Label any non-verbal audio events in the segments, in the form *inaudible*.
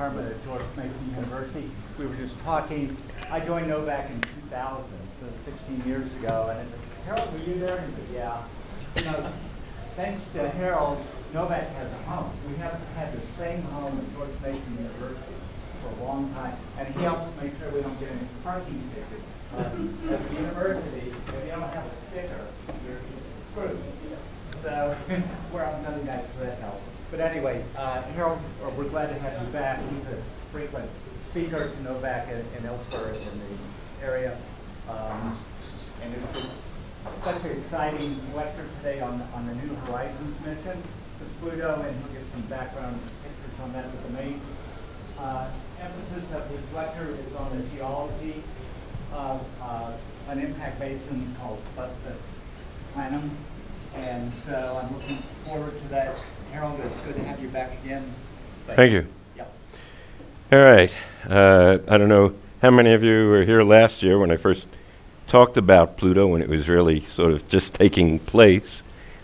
department at George Mason University. We were just talking. I joined NOVAC in 2000, so 16 years ago. And I said, Harold, were you there? And he said, yeah. You thanks to Harold, NOVAC has a home. We have had the same home at George Mason University for a long time. And he helps make sure we don't get any parking tickets uh, at the university. If you don't have a sticker, you're screwed. So *laughs* we're on Sunday nights, so that helps. But anyway, uh, Harold, uh, we're glad to have you back. He's a frequent speaker to NOVAC and, and elsewhere in the area. Um, and it's, it's such an exciting lecture today on, on the New Horizons mission to Pluto, and he'll get some background pictures on that. But the main uh, emphasis of his lecture is on the geology of uh, an impact basin called Sputnik And so I'm looking forward to that. Harold, it's good to have you back again. Thank, Thank you. Yep. All right. Uh, I don't know how many of you were here last year when I first talked about Pluto when it was really sort of just *laughs* taking place,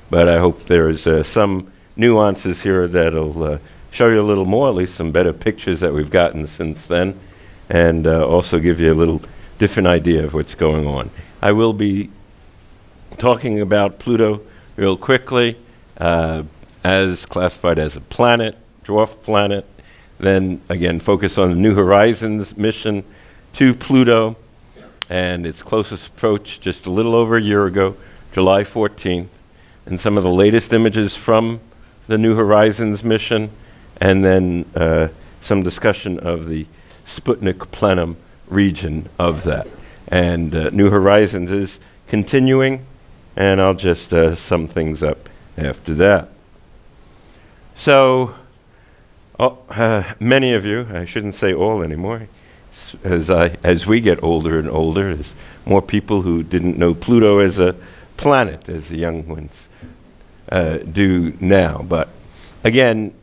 but I hope there's uh, some nuances here that'll uh, show you a little more, at least some better pictures that we've gotten since then, and uh, also give you a little different idea of what's going on. I will be talking about Pluto real quickly uh, as classified as a planet, dwarf planet, then again focus on the New Horizons mission to Pluto and its closest approach just a little over a year ago, July 14th, and some of the latest images from the New Horizons mission, and then uh, some discussion of the Sputnik Planum region of that. And uh, New Horizons is continuing, and I'll just uh, sum things up after that. So, oh, uh, *laughs* many of you, I shouldn't say all anymore, as, I, as we get older and older, there's more people who didn't know Pluto as a planet, as the young ones uh, do now. But again,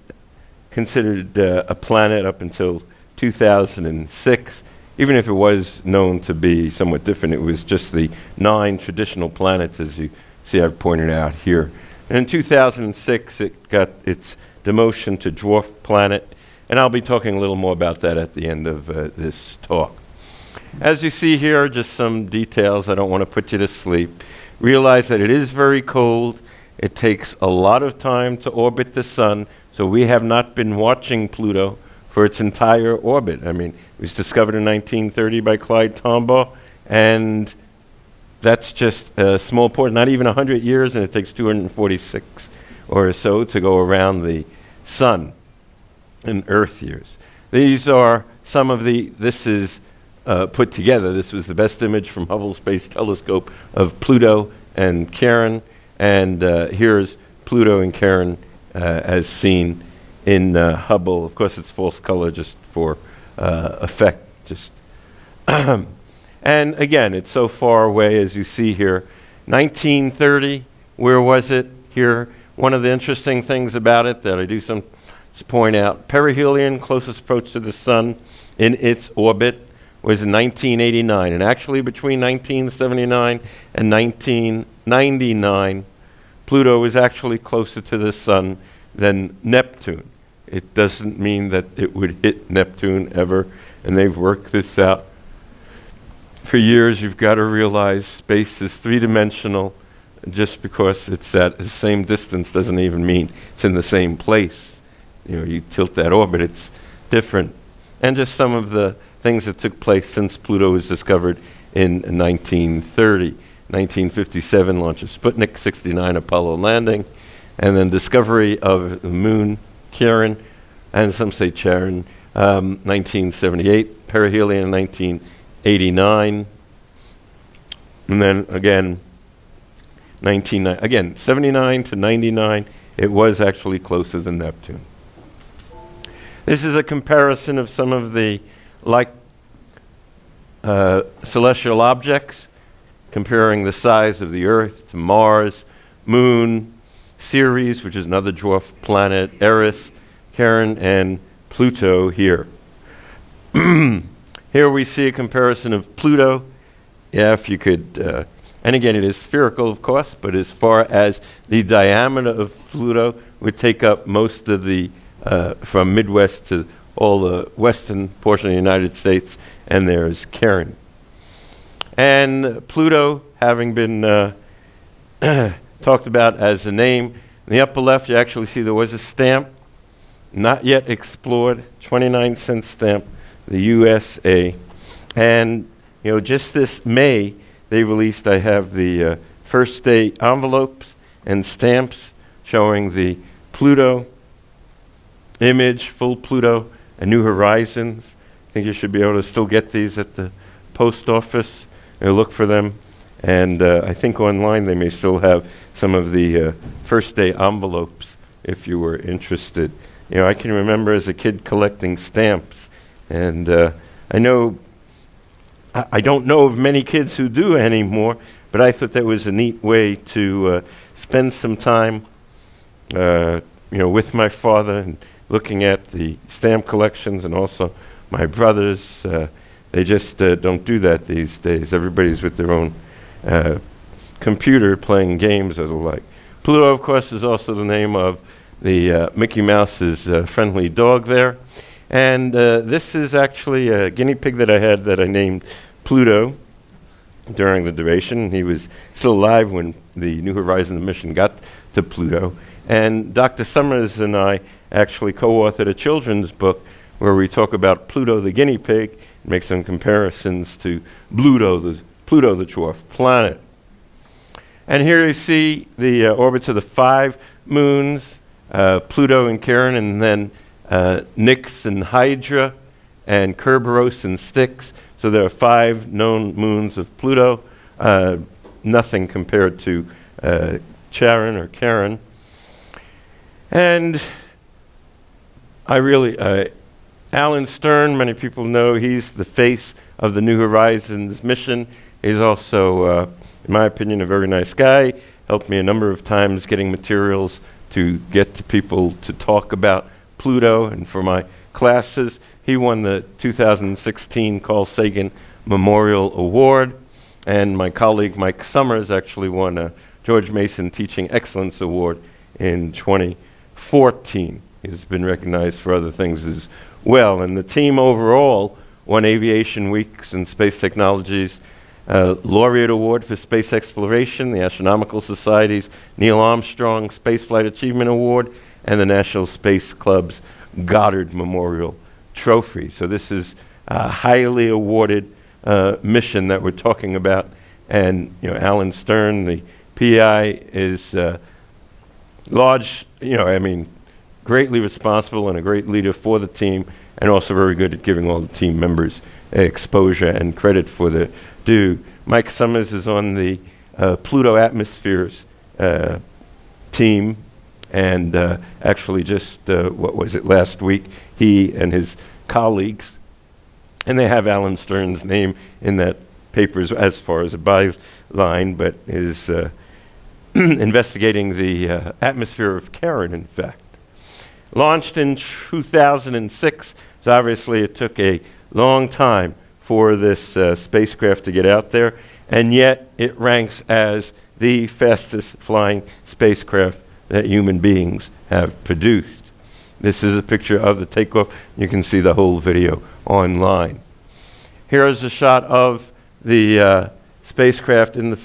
considered uh, a planet up until 2006 even if it was known to be somewhat different, it was just the nine traditional planets, as you see I've pointed out here. And in 2006, it got its demotion to dwarf planet, and I'll be talking a little more about that at the end of uh, this talk. As you see here, just some details. I don't want to put you to sleep. Realize that it is very cold. It takes a lot of time to orbit the sun, so we have not been watching Pluto for its entire orbit. I mean, it was discovered in 1930 by Clyde Tombaugh, and that's just a small portion, not even 100 years, and it takes 246 or so to go around the sun in Earth years. These are some of the, this is uh, put together. This was the best image from Hubble Space Telescope of Pluto and Charon, and uh, here's Pluto and Charon uh, as seen in uh, Hubble. Of course, it's false color just for uh, effect. Just *clears throat* and again, it's so far away as you see here. 1930, where was it? Here, one of the interesting things about it that I do some point out: perihelion, closest approach to the sun in its orbit, was in 1989, and actually between 1979 and 1999, Pluto was actually closer to the sun than Neptune. It doesn't mean that it would hit Neptune ever, and they've worked this out. For years, you've got to realize space is three dimensional. Just because it's at the same distance doesn't even mean it's in the same place. You know, you tilt that orbit, it's different. And just some of the things that took place since Pluto was discovered in 1930. 1957 launch of Sputnik, 69 Apollo landing, and then discovery of the moon Charon, and some say Charon, um, 1978, perihelion 1989, and then again, 19, again, 79 to 99, it was actually closer than Neptune. This is a comparison of some of the like uh, celestial objects, comparing the size of the Earth to Mars, Moon, Ceres, which is another dwarf planet, Eris, Charon, and Pluto here. *clears throat* here we see a comparison of Pluto. Yeah, if you could, uh, and again, it is spherical, of course, but as far as the diameter of Pluto would take up most of the, uh, from Midwest to all the western portion of the United States, and there's Charon. And Pluto, having been uh, *clears throat* talked about as a name, in the upper left you actually see there was a stamp, not yet explored, 29 cent stamp, the USA. And you know, just this May, they released, I have the uh, first day envelopes and stamps showing the Pluto image, full Pluto, and New Horizons. I think you should be able to still get these at the post office. and look for them. And uh, I think online they may still have some of the uh, first day envelopes if you were interested. You know, I can remember as a kid collecting stamps. And uh, I know, I, I, don't know of many kids who do anymore, but I thought that was a neat way to uh, spend some time, uh, you know, with my father and looking at the stamp collections and also my brothers. Uh, they just uh, don't do that these days. Everybody's with their own uh, computer playing games or the like. Pluto, of course, is also the name of the Mickey Mouse's friendly dog there. And uh, this is actually a guinea pig that I had that I named Pluto during the duration. He was still alive when the New Horizons mission got to Pluto. And Dr. Summers and I actually co authored a children's book where we talk about Pluto the guinea pig, and make some comparisons to Pluto the, Pluto the dwarf planet. And here you see the uh, orbits of the five moons uh, Pluto and Charon, and then uh, Nix and Hydra, and Kerberos and Styx. So there are five known moons of Pluto, uh, nothing compared to uh, Charon or Charon. And I really, uh, Alan Stern, many people know he's the face of the New Horizons mission. He's also, uh, in my opinion, a very nice guy. Helped me a number of times getting materials to get to people to talk about Pluto. And for my classes, he won the 2016 Carl Sagan Memorial Award. And my colleague Mike Summers actually won a George Mason Teaching Excellence Award in 2014. He's been recognized for other things as well. And the team overall won Aviation Weeks and Space Technologies uh, Laureate Award for Space Exploration, the Astronomical Society's Neil Armstrong Spaceflight Achievement Award, and the National Space Club's Goddard Memorial Trophy. So this is a highly awarded uh, mission that we're talking about. And you know, Alan Stern, the PI, is uh, large, you know, I mean, greatly responsible and a great leader for the team, and also very good at giving all the team members exposure and credit for the due. Mike Summers is on the uh, Pluto Atmospheres uh, team, and uh, actually just, uh, what was it, last week, he and his colleagues, and they have Alan Stern's name in that paper as far as a byline, but is uh, *clears throat* investigating the uh, atmosphere of Charon, in fact. Launched in 2006, so obviously it took a long time for this uh, spacecraft to get out there, and yet it ranks as the fastest flying spacecraft that human beings have produced. This is a picture of the takeoff. You can see the whole video online. Here is a shot of the uh, spacecraft in the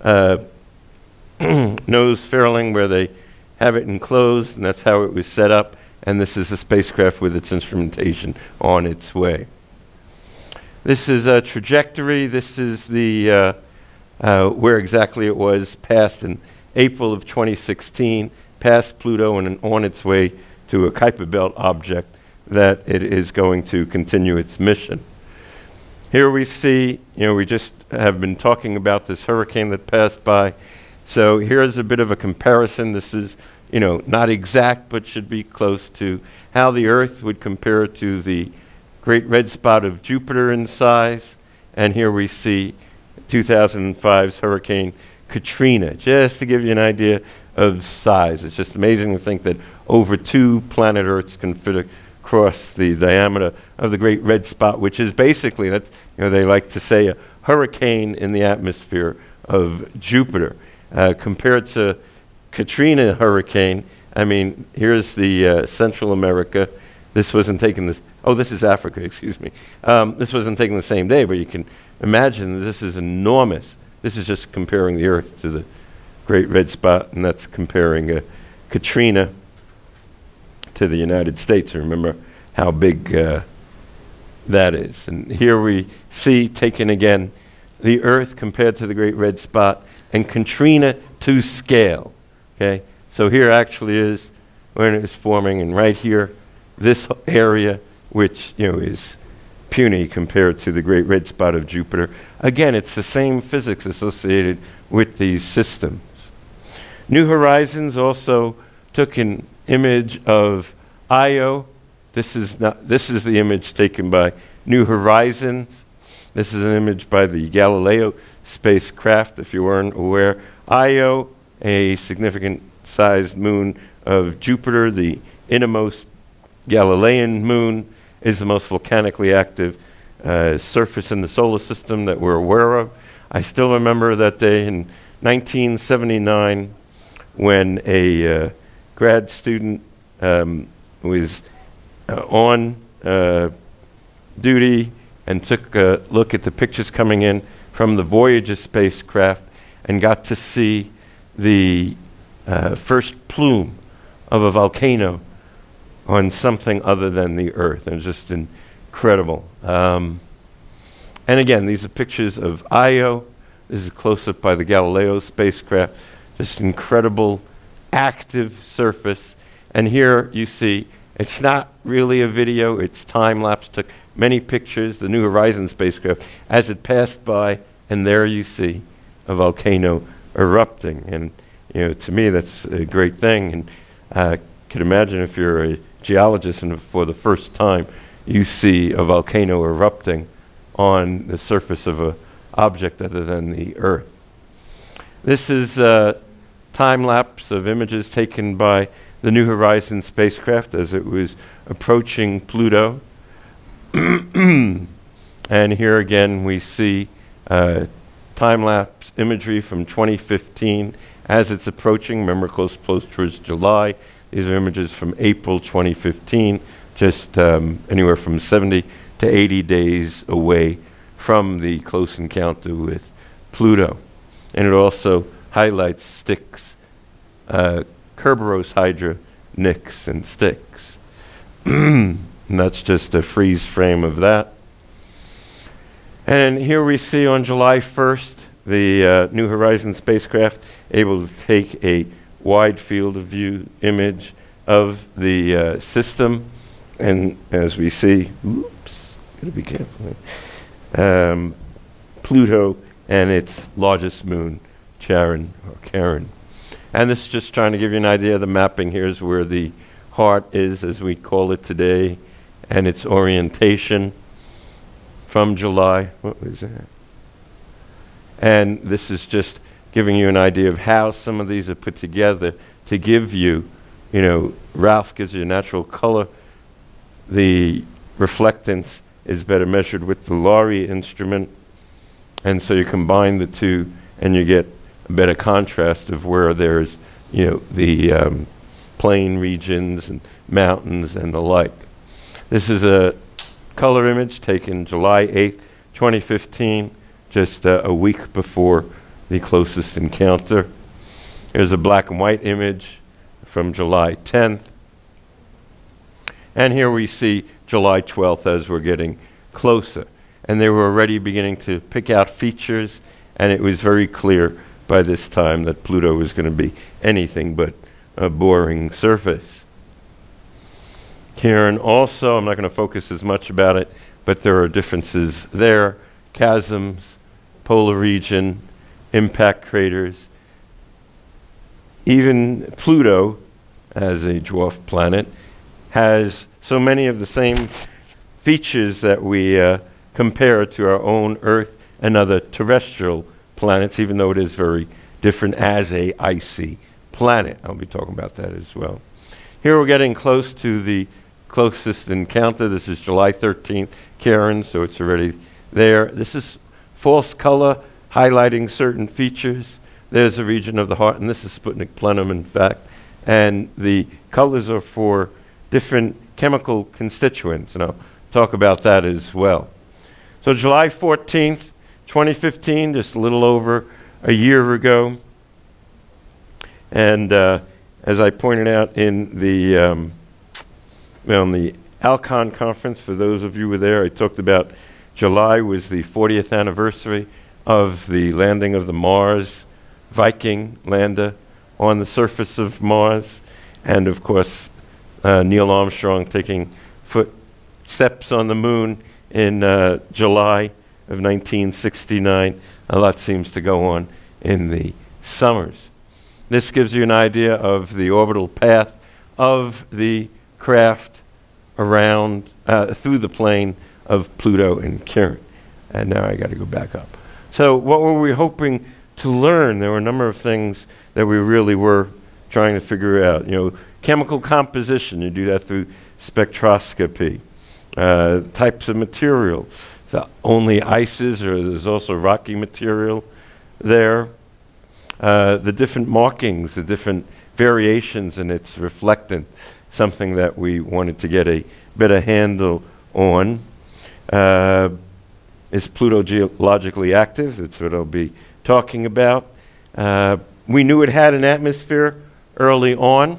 uh, *clears throat* nose furling where they have it enclosed, and that's how it was set up. And this is the spacecraft with its instrumentation on its way. This is a trajectory. This is the uh, uh, where exactly it was passed in April of 2016, past Pluto and on its way to a Kuiper Belt object that it is going to continue its mission. Here we see, you know, we just have been talking about this hurricane that passed by. So here's a bit of a comparison. This is, you know, not exact, but should be close to how the Earth would compare to the great red spot of Jupiter in size. And here we see 2005's Hurricane Katrina, just to give you an idea of size. It's just amazing to think that over two planet Earths can fit across the diameter of the great red spot, which is basically, that, you know, they like to say a hurricane in the atmosphere of Jupiter. Uh, compared to Katrina hurricane, I mean, here's the uh, Central America, This wasn't taken this, oh, this is Africa, *laughs* excuse me. Um, this wasn't taken the same day, but you can imagine this is enormous. This is just comparing the Earth to the Great Red Spot, and that's comparing uh, Katrina to the United States. Remember how big uh, that is. And here we see, taken again, the Earth compared to the Great Red Spot, and Katrina to scale. Okay? So here actually is when it was forming, and right here, this area, which you know is puny compared to the great red spot of Jupiter. Again, it's the same physics associated with these systems. New Horizons also took an image of Io. This is, not, this is the image taken by New Horizons. This is an image by the Galileo spacecraft, if you weren't aware. Io, a significant sized moon of Jupiter, the innermost Galilean moon, is the most volcanically active uh, surface in the solar system that we're aware of. I still remember that day in 1979 when a uh, grad student um, was uh, on uh, duty and took a look at the pictures coming in from the Voyager spacecraft and got to see the uh, first plume of a volcano on something other than the Earth. It was just incredible. Um, and again, these are pictures of Io. This is a close-up by the Galileo spacecraft. Just incredible active surface. And here you see, it's not really a video, it's time-lapse. Took many pictures, the New Horizons spacecraft, as it passed by, and there you see a volcano erupting. And you know, to me, that's a great thing. And I uh, could imagine if you're a geologist and for the first time you see a volcano erupting on the surface of an object other than the Earth. This is a time lapse of images taken by the New Horizons spacecraft as it was approaching Pluto. *clears throat* and here again we see uh, time lapse imagery from 2015 as it's approaching. Remember, close, close towards July. These are images from April 2015, just um, anywhere from 70 to 80 days away from the close encounter with Pluto. And it also highlights Styx, uh, Kerberos Hydra, Nix, and Styx. *clears throat* and that's just a freeze frame of that. And here we see on July 1st the uh, New Horizons spacecraft able to take a wide field of view image of the uh, system. And as we see, oops, gotta be careful. Um, Pluto and its largest moon, Charon or Charon. And this is just trying to give you an idea of the mapping. Here's where the heart is, as we call it today, and its orientation from July. What was that? And this is just giving you an idea of how some of these are put together to give you, you know, Ralph gives you a natural color. The reflectance is better measured with the LORRI instrument. And so you combine the two and you get a better contrast of where there's, you know, the um, plain regions and mountains and the like. This is a color image taken July 8, 2015, just uh, a week before the closest encounter. Here's a black and white image from July 10th. And here we see July 12th as we're getting closer. And they were already beginning to pick out features, and it was very clear by this time that Pluto was going to be anything but a boring surface. Charon also, I'm not going to focus as much about it, but there are differences there chasms, polar region, impact craters. Even Pluto, as a dwarf planet, has so many of the same features that we uh, compare to our own Earth and other terrestrial planets, even though it is very different as a icy planet. I'll be talking about that as well. Here we're getting close to the closest encounter. This is July 13th, Charon, so it's already there. This is false color highlighting certain features. There's a region of the heart, and this is Sputnik planum, in fact. And the colors are for different chemical constituents, and I'll talk about that as well. So July 14th, 2015, just a little over a year ago, and uh, as I pointed out in the um, the Alcon conference, for those of you who were there, I talked about July was the 40th anniversary of the landing of the Mars Viking lander on the surface of Mars, and of course, uh, Neil Armstrong taking footsteps on the moon in uh, July of 1969. A lot seems to go on in the summers. This gives you an idea of the orbital path of the craft around uh, through the plane of Pluto and Charon. And now I got to go back up. So, what were we hoping to learn? There were a number of things that we really were trying to figure out. You know, chemical composition, you do that through spectroscopy. Uh, types of material, so only ices, or there's also rocky material there. Uh, the different markings, the different variations in its reflectance, something that we wanted to get a better handle on. Uh, is Pluto geologically active? That's what I'll be talking about. Uh, we knew it had an atmosphere early on.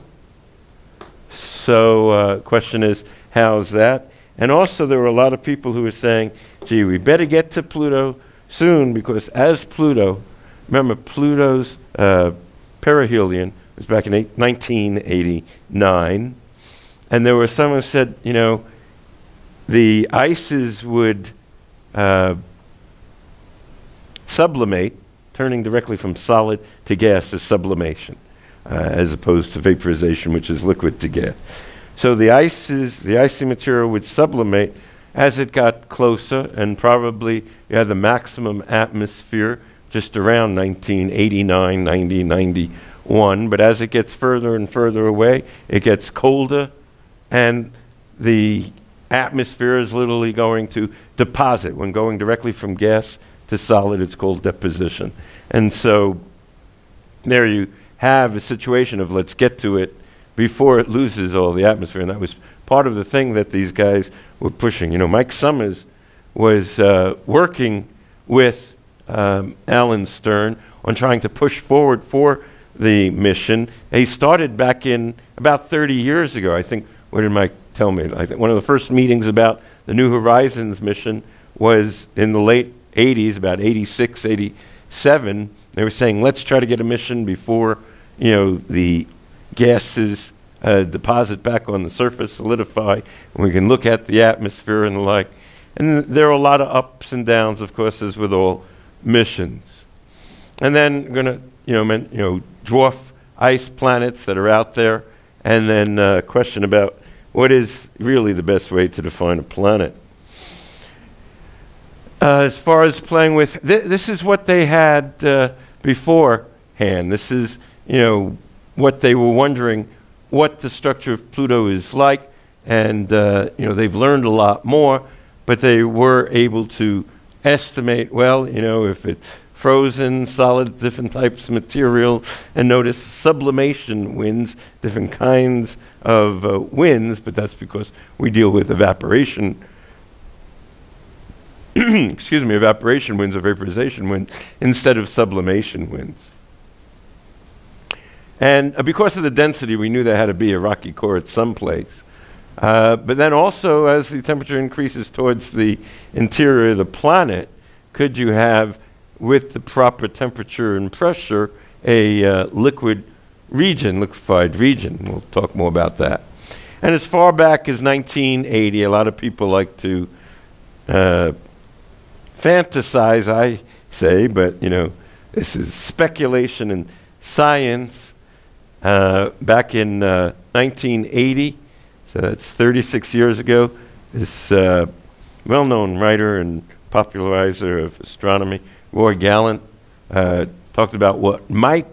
So, uh, question is, how's that? And also, there were a lot of people who were saying, gee, we better get to Pluto soon because as Pluto, remember, Pluto's uh, perihelion was back in 1989. And there were some who said, you know, the ices would uh, sublimate, turning directly from solid to gas is sublimation, uh, as opposed to vaporization, which is liquid to gas. So the ices, the icy material would sublimate as it got closer, and probably you had the maximum atmosphere just around 1989, 90, 91. But as it gets further and further away, it gets colder, and the atmosphere is literally going to deposit. When going directly from gas to solid, it's called deposition. And so there you have a situation of let's get to it before it loses all the atmosphere. And that was part of the thing that these guys were pushing. You know, Mike Summers was uh, working with um, Alan Stern on trying to push forward for the mission. He started back in about 30 years ago. I think, what did Mike tell me? I think one of the first meetings about the New Horizons mission was in the late 80s, about 86, 87. They were saying, let's try to get a mission before, you know, the gases uh, deposit back on the surface, solidify, and we can look at the atmosphere and the like. And there are a lot of ups and downs, of course, as with all missions. And then we're going to, you know, you know, dwarf ice planets that are out there, and then a uh, question about what is really the best way to define a planet. Uh, as far as playing with, th this is what they had uh, beforehand. This is, you know, what they were wondering what the structure of Pluto is like, and uh, you know they've learned a lot more, but they were able to estimate well, you know, if it's frozen, solid, different types of material, and notice sublimation winds, different kinds of uh, winds, but that's because we deal with evaporation. *clears throat* excuse me, evaporation winds or vaporization winds instead of sublimation winds. And uh, because of the density, we knew there had to be a rocky core at some place. Uh, but then also, as the temperature increases towards the interior of the planet, could you have with the proper temperature and pressure, a uh, liquid region, liquefied region. We'll talk more about that. And as far back as 1980, a lot of people like to uh, fantasize, I say, but you know, this is speculation and science. Uh, back in 1980, uh, so that's 36 years ago, this uh, well known writer and popularizer of astronomy Roy Gallant uh, talked about what might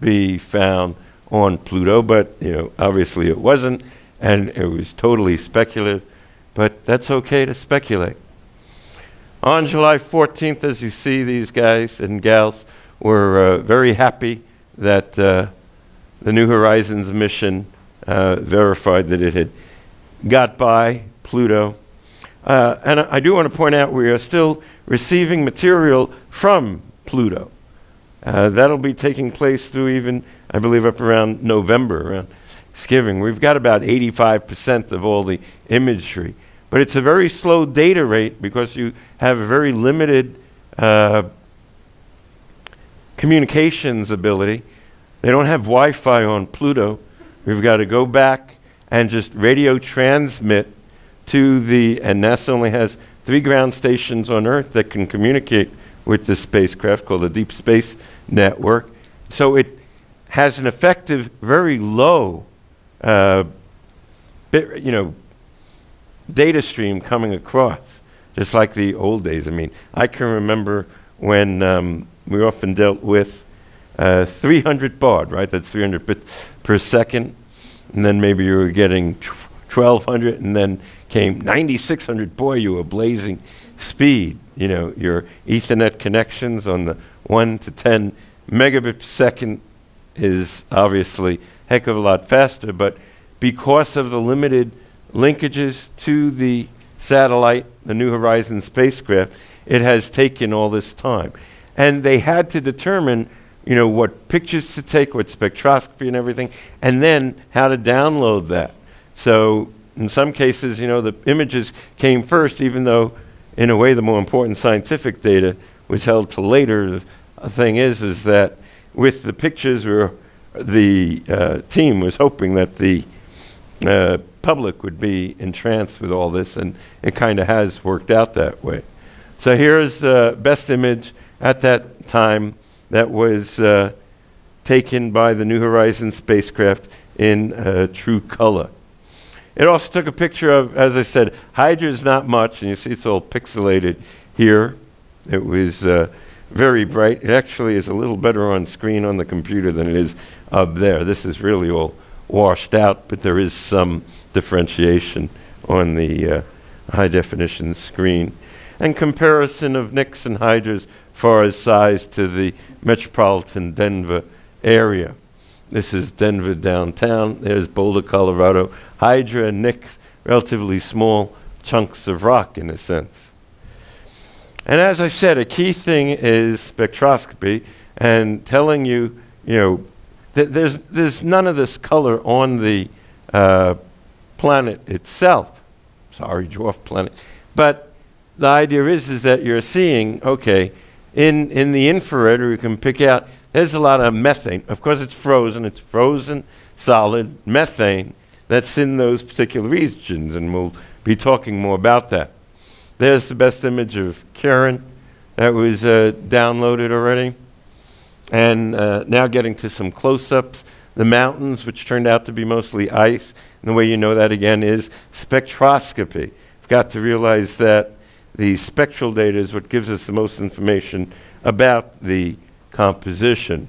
be found on Pluto, but you know, obviously it wasn't, and it was totally speculative. But that's okay to speculate. On July 14th, as you see, these guys and gals were uh, very happy that uh, the New Horizons mission uh, verified that it had got by Pluto. Uh, and I, I do want to point out we are still receiving material from Pluto. Uh, that'll be taking place through even, I believe, up around November, around Thanksgiving. We've got about 85% of all the imagery. But it's a very slow data rate because you have a very limited uh, communications ability. They don't have Wi Fi on Pluto. We've got to go back and just radio transmit to the, and NASA only has three ground stations on Earth that can communicate with the spacecraft called the Deep Space Network. So it has an effective, very low, uh, bit, you know, data stream coming across, just like the old days. I mean, I can remember when um, we often dealt with uh, 300 baud, right? That's 300 bits per second. And then maybe you were getting 1200 and then came 9600. Boy, you were blazing speed. You know, your Ethernet connections on the 1 to 10 megabit per second is obviously heck of a lot faster, but because of the limited linkages to the satellite, the New Horizons spacecraft, it has taken all this time. And they had to determine, you know, what pictures to take, what spectroscopy and everything, and then how to download that. So in some cases, you know, the images came first, even though, in a way, the more important scientific data was held to later. The thing is, is that with the pictures, the uh, team was hoping that the uh, public would be entranced with all this, and it kind of has worked out that way. So here's the best image at that time that was uh, taken by the New Horizons spacecraft in uh, true color. It also took a picture of, as I said, Hydra is not much, and you see it's all pixelated here. It was uh, very bright. It actually is a little better on screen on the computer than it is up there. This is really all washed out, but there is some differentiation on the uh, high definition screen. And comparison of Nix and Hydra's far as size to the metropolitan Denver area. This is Denver downtown. There's Boulder, Colorado. Hydra and Nix, relatively small chunks of rock in a sense. And as I said, a key thing is spectroscopy and telling you, you know, that there's, there's none of this color on the uh, planet itself. Sorry, dwarf planet. But the idea is, is that you're seeing, okay, in, in the infrared, you can pick out, there's a lot of methane. Of course, it's frozen. It's frozen solid methane that's in those particular regions, and we'll be talking more about that. There's the best image of Charon that was uh, downloaded already. And uh, now getting to some close-ups. The mountains, which turned out to be mostly ice. And the way you know that, again, is spectroscopy. We've got to realize that the spectral data is what gives us the most information about the composition.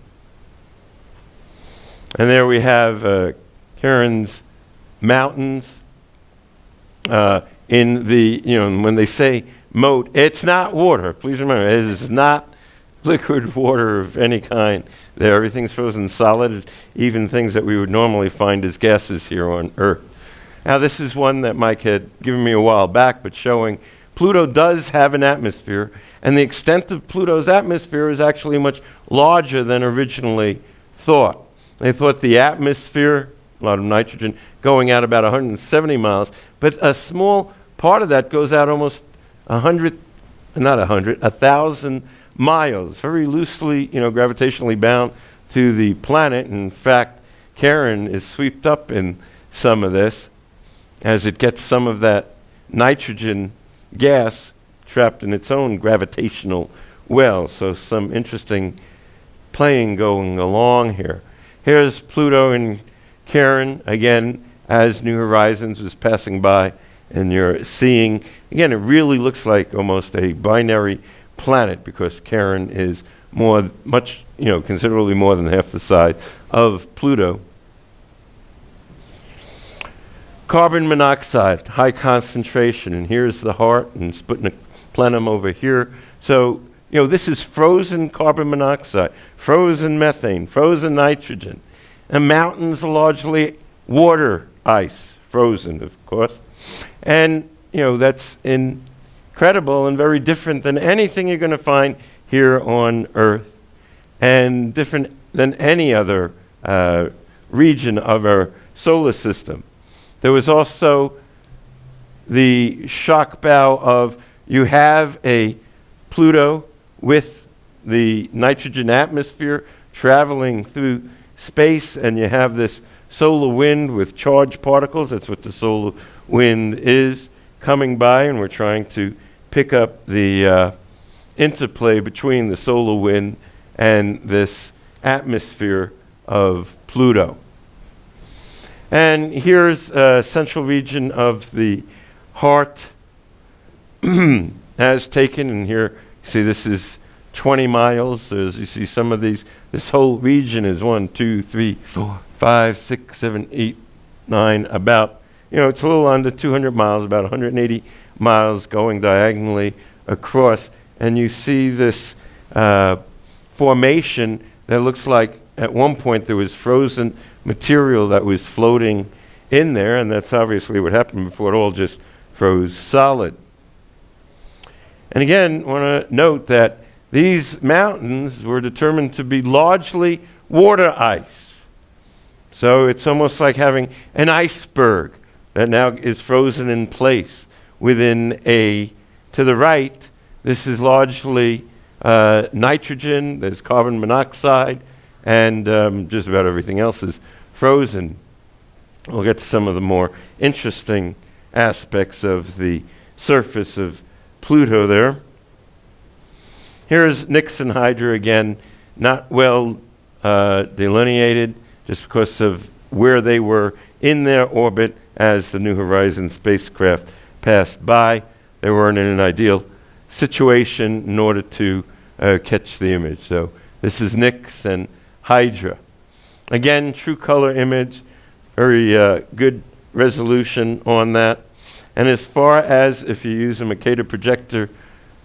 And there we have uh, Charon's mountains. Uh, in the, you know, when they say moat, it's not water. Please remember, it is not *laughs* liquid water of any kind. There, everything's frozen solid, even things that we would normally find as gases here on Earth. Now, this is one that Mike had given me a while back, but showing Pluto does have an atmosphere, and the extent of Pluto's atmosphere is actually much larger than originally thought. They thought the atmosphere, a lot of nitrogen, going out about 170 miles, but a small part of that goes out almost 100, not 100, 1,000 miles, very loosely, you know, gravitationally bound to the planet. In fact, Charon is swept up in some of this as it gets some of that nitrogen gas trapped in its own gravitational well. So some interesting playing going along here. Here's Pluto and Charon again as New Horizons was passing by, and you're seeing, again, it really looks like almost a binary planet because Charon is more, much, you know, considerably more than half the size of Pluto. Carbon monoxide, high concentration, and here's the heart and Sputnik planum over here. So, you know, this is frozen carbon monoxide, frozen methane, frozen nitrogen. And mountains largely water ice, frozen, of course. And, you know, that's incredible and very different than anything you're going to find here on Earth and different than any other uh, region of our solar system. There was also the shock bow of you have a Pluto with the nitrogen atmosphere traveling through space, and you have this solar wind with charged particles. That's what the solar wind is coming by, and we're trying to pick up the uh, interplay between the solar wind and this atmosphere of Pluto. And here's a central region of the heart *clears throat* as taken, and here, see, this is 20 miles. As you see, some of these, this whole region is one, two, three, four, five, six, seven, eight, nine, about, you know, it's a little under 200 miles, about 180 miles going diagonally across. And you see this uh, formation that looks like at one point there was frozen material that was floating in there, and that's obviously what happened before it all just froze solid. And again, want to note that these mountains were determined to be largely water ice. So it's almost like having an iceberg that now is frozen in place within a, to the right, this is largely uh, nitrogen, there's carbon monoxide, and um, just about everything else is frozen. We'll get to some of the more interesting aspects of the surface of Pluto there. Here's Nix and Hydra again, not well uh, delineated just because of where they were in their orbit as the New Horizons spacecraft passed by. They weren't in an ideal situation in order to uh, catch the image. So this is Nix and Hydra. Again, true color image, very uh, good resolution on that. And as far as if you use a Mercator projector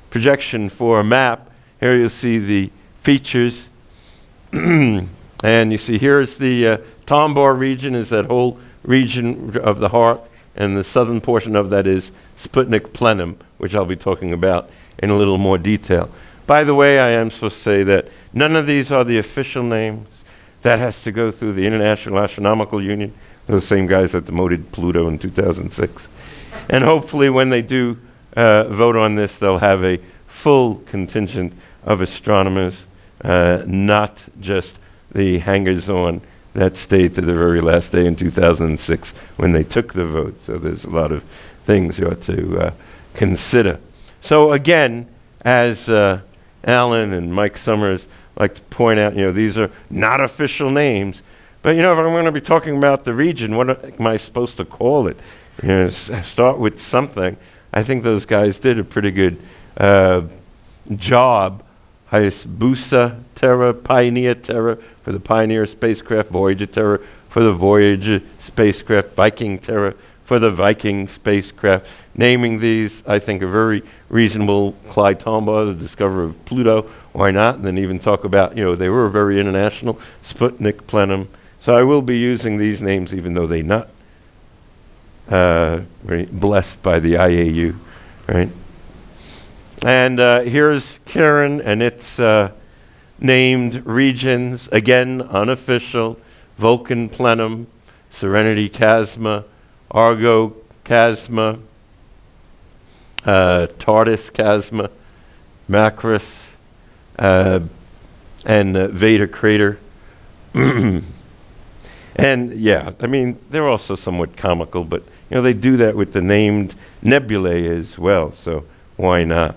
projection for a map, here you'll see the features. *clears throat* and you see here's the uh, Tombaugh region is that whole region of the heart, and the southern portion of that is Sputnik Planum, which I'll be talking about in a little more detail. By the way, I am supposed to say that none of these are the official names. That has to go through the International Astronomical Union, those same guys that demoted Pluto in 2006. and hopefully, when they do uh, vote on this, they'll have a full contingent of astronomers, uh, not just the hangers on that stayed to the very last day in 2006 when they took the vote. So there's a lot of things you ought to uh, consider. So again, as uh, Alan and Mike Summers like to point out, you know, these are not official names. But you know, if I'm going to be talking about the region, what am I supposed to call it? You know, start with something. I think those guys did a pretty good uh, job Hayabusa Terra, Pioneer Terra for the Pioneer spacecraft, Voyager Terra for the Voyager spacecraft, Viking Terra for the Viking spacecraft. Naming these, I think, a very reasonable. Clyde Tombaugh, the discoverer of Pluto, why not? And then even talk about, you know, they were very international, Sputnik, Planum. So I will be using these names even though they're not uh, blessed by the IAU, right? And uh, here's Charon and its uh, named regions, again unofficial, Vulcan Planum, Serenity Chasma, Argo Chasma, uh, Tardis Chasma, Macris, uh, and uh, Veda Crater. *clears throat* and yeah, I mean, they're also somewhat comical, but you know, they do that with the named nebulae as well, so why not?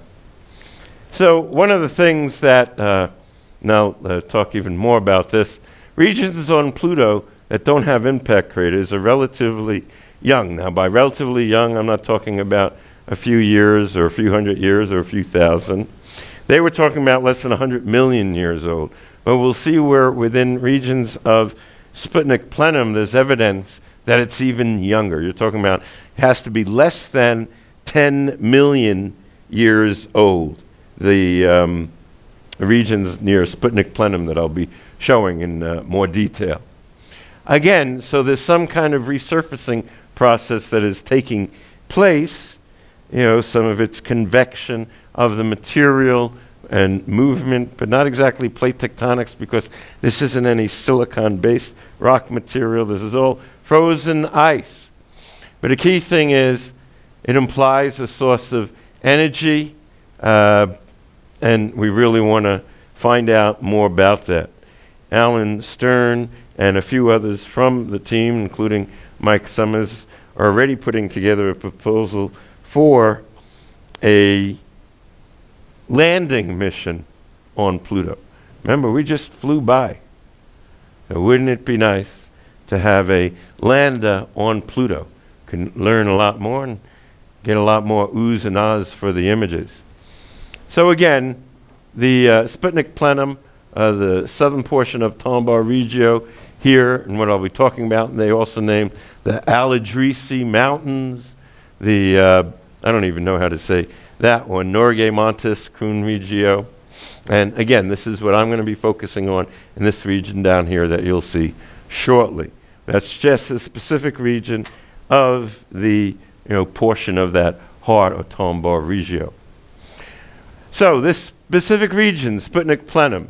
So one of the things that, uh, now uh, talk even more about this, regions on Pluto that don't have impact craters are relatively young. Now by relatively young, I'm not talking about a few years or a few hundred years or a few thousand. They were talking about less than 100 million years old. But we'll see where within regions of Sputnik Planum there's evidence that it's even younger. You're talking about it has to be less than 10 million years old the um, regions near Sputnik Planum that I'll be showing in uh, more detail. Again, so there's some kind of resurfacing process that is taking place, you know, some of its convection of the material and movement, but not exactly plate tectonics because this isn't any silicon based rock material. This is all frozen ice. But the key thing is it implies a source of energy, uh, and we really want to find out more about that. Alan Stern and a few others from the team, including Mike Summers, are already putting together a proposal for a landing mission on Pluto. Remember, we just flew by. Wouldn't it be nice to have a lander on Pluto? Can learn a lot more and get a lot more oohs and ahs for the images. So again, the uh, Sputnik planum, uh, the southern portion of Tombaugh Regio here, and what I'll be talking about, and they also named the Al Idrisi Mountains, the, uh, I don't even know how to say that one, Norgay Montes, Krun Regio. And again, this is what I'm going to be focusing on in this region down here that you'll see shortly. That's just a specific region of the you know, portion of that heart of Tombaugh Regio. So this specific region, Sputnik Planum,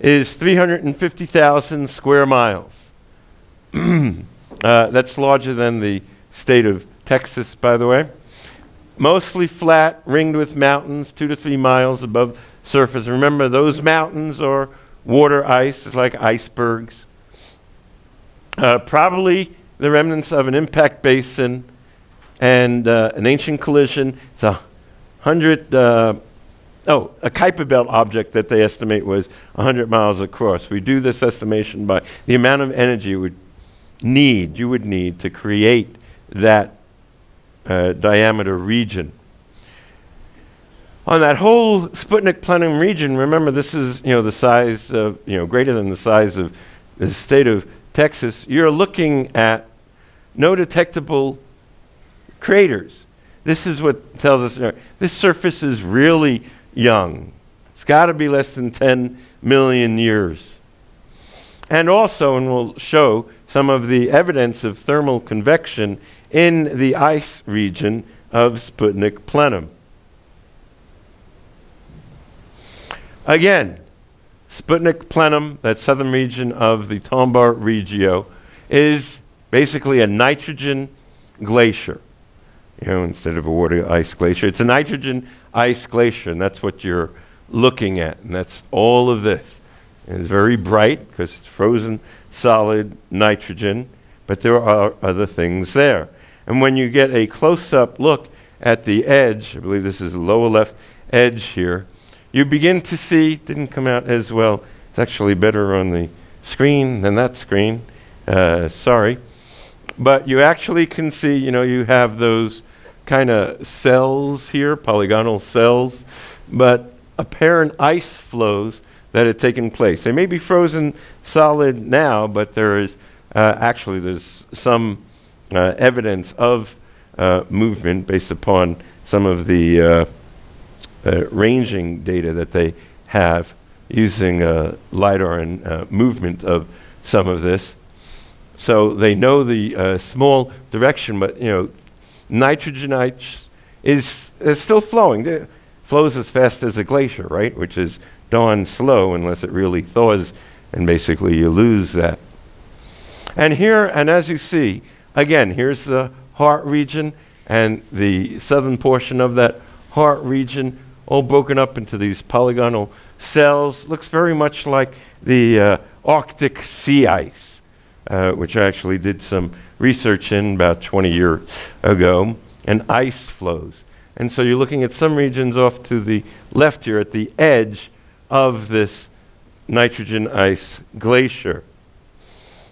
is 350,000 square miles. *clears throat* uh, that's larger than the state of Texas, by the way. Mostly flat, ringed with mountains, two to three miles above surface. Remember, those mountains are water ice, it's like icebergs. Uh, probably the remnants of an impact basin and uh, an ancient collision. It's a hundred, uh, oh, a Kuiper Belt object that they estimate was 100 miles across. We do this estimation by the amount of energy you would need, you would need to create that uh, diameter region. On that whole Sputnik planum region, remember this is you know the size of you know greater than the size of the state of Texas. You're looking at no detectable craters. This is what tells us uh, this surface is really young. It's got to be less than 10 million years. And also, and we'll show some of the evidence of thermal convection in the ice region of Sputnik Planum. Again, Sputnik Planum, that southern region of the Tombaugh Regio, is basically a nitrogen glacier you know, instead of a water ice glacier. It's a nitrogen ice glacier, and that's what you're looking at. And that's all of this. And it's very bright because it's frozen solid nitrogen, but there are other things there. And when you get a close up look at the edge, I believe this is the lower left edge here, you begin to see, didn't come out as well, it's actually better on the screen than that screen, uh, sorry. But you actually can see, you know, you have those kind of cells here, polygonal cells, but apparent ice flows that had taken place. They may be frozen solid now, but there is uh, actually there's some uh, evidence of uh, movement based upon some of the uh, uh, ranging data that they have using uh, LiDAR and movement of some of this. So they know the uh, small direction, but you know, nitrogen is, is still flowing. It flows as fast as a glacier, right? Which is darn slow unless it really thaws, and basically you lose that. And here, and as you see, again, here's the heart region and the southern portion of that heart region, all broken up into these polygonal cells. Looks very much like the uh, Arctic sea ice uh, which I actually did some research in about 20 years ago, and ice flows. And so you're looking at some regions off to the left here at the edge of this nitrogen ice glacier.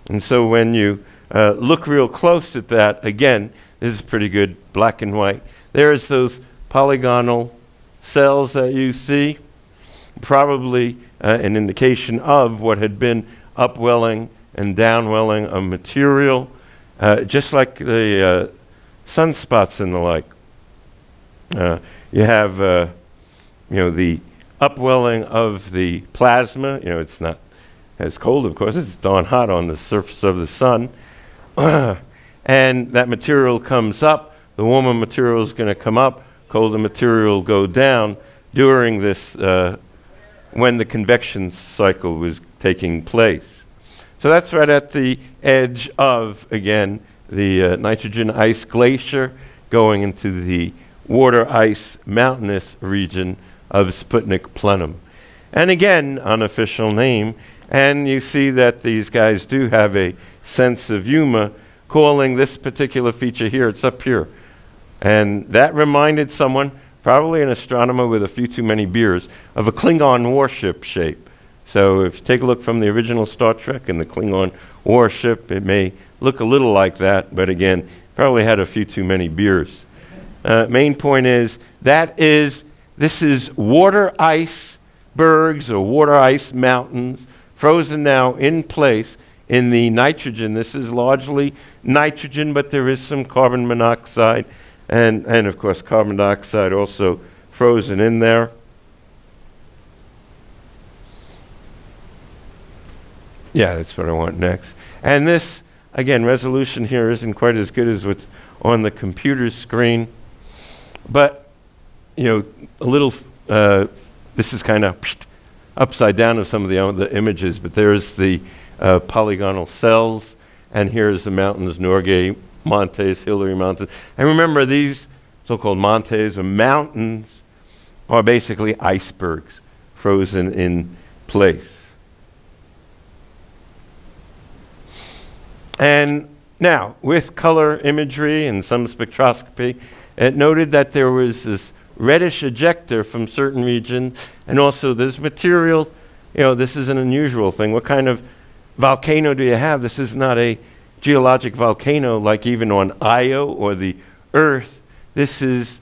And so when you uh, look real close at that, again, this is pretty good black and white. There's those polygonal cells that you see, probably uh, an indication of what had been upwelling and downwelling of material, uh, just like the uh, sunspots and the like. Uh, you have, uh, you know, the upwelling of the plasma. You know, it's not as cold, of course. It's darn hot on the surface of the sun. *clears throat* and that material comes up, the warmer material is going to come up, colder material go down during this, uh, when the convection cycle was taking place. So that's right at the edge of, again, the uh, nitrogen ice glacier going into the water ice mountainous region of Sputnik Planum. And again, unofficial name, and you see that these guys do have a sense of humor calling this particular feature here, it's up here. And that reminded someone, probably an astronomer with a few too many beers, of a Klingon warship shape. So if you take a look from the original Star Trek and the Klingon warship, it may look a little like that, but again, probably had a few too many beers. Uh, main point is that is this is water ice bergs or water ice mountains frozen now in place in the nitrogen. This is largely nitrogen, but there is some carbon monoxide and, and of course carbon dioxide also frozen in there. Yeah, that's what I want next. And this, again, resolution here isn't quite as good as what's on the computer screen. But, you know, a little, uh, this is kind of upside down of some of the, uh, the images, but there's the uh, polygonal cells, and here's the mountains, Norgay, Montes, Hillary Mountains. And remember, these so-called Montes or mountains are basically icebergs frozen in place. And now, with color imagery and some spectroscopy, it noted that there was this reddish ejecta from certain regions, and also this material. You know, this is an unusual thing. What kind of volcano do you have? This is not a geologic volcano like even on Io or the Earth. This is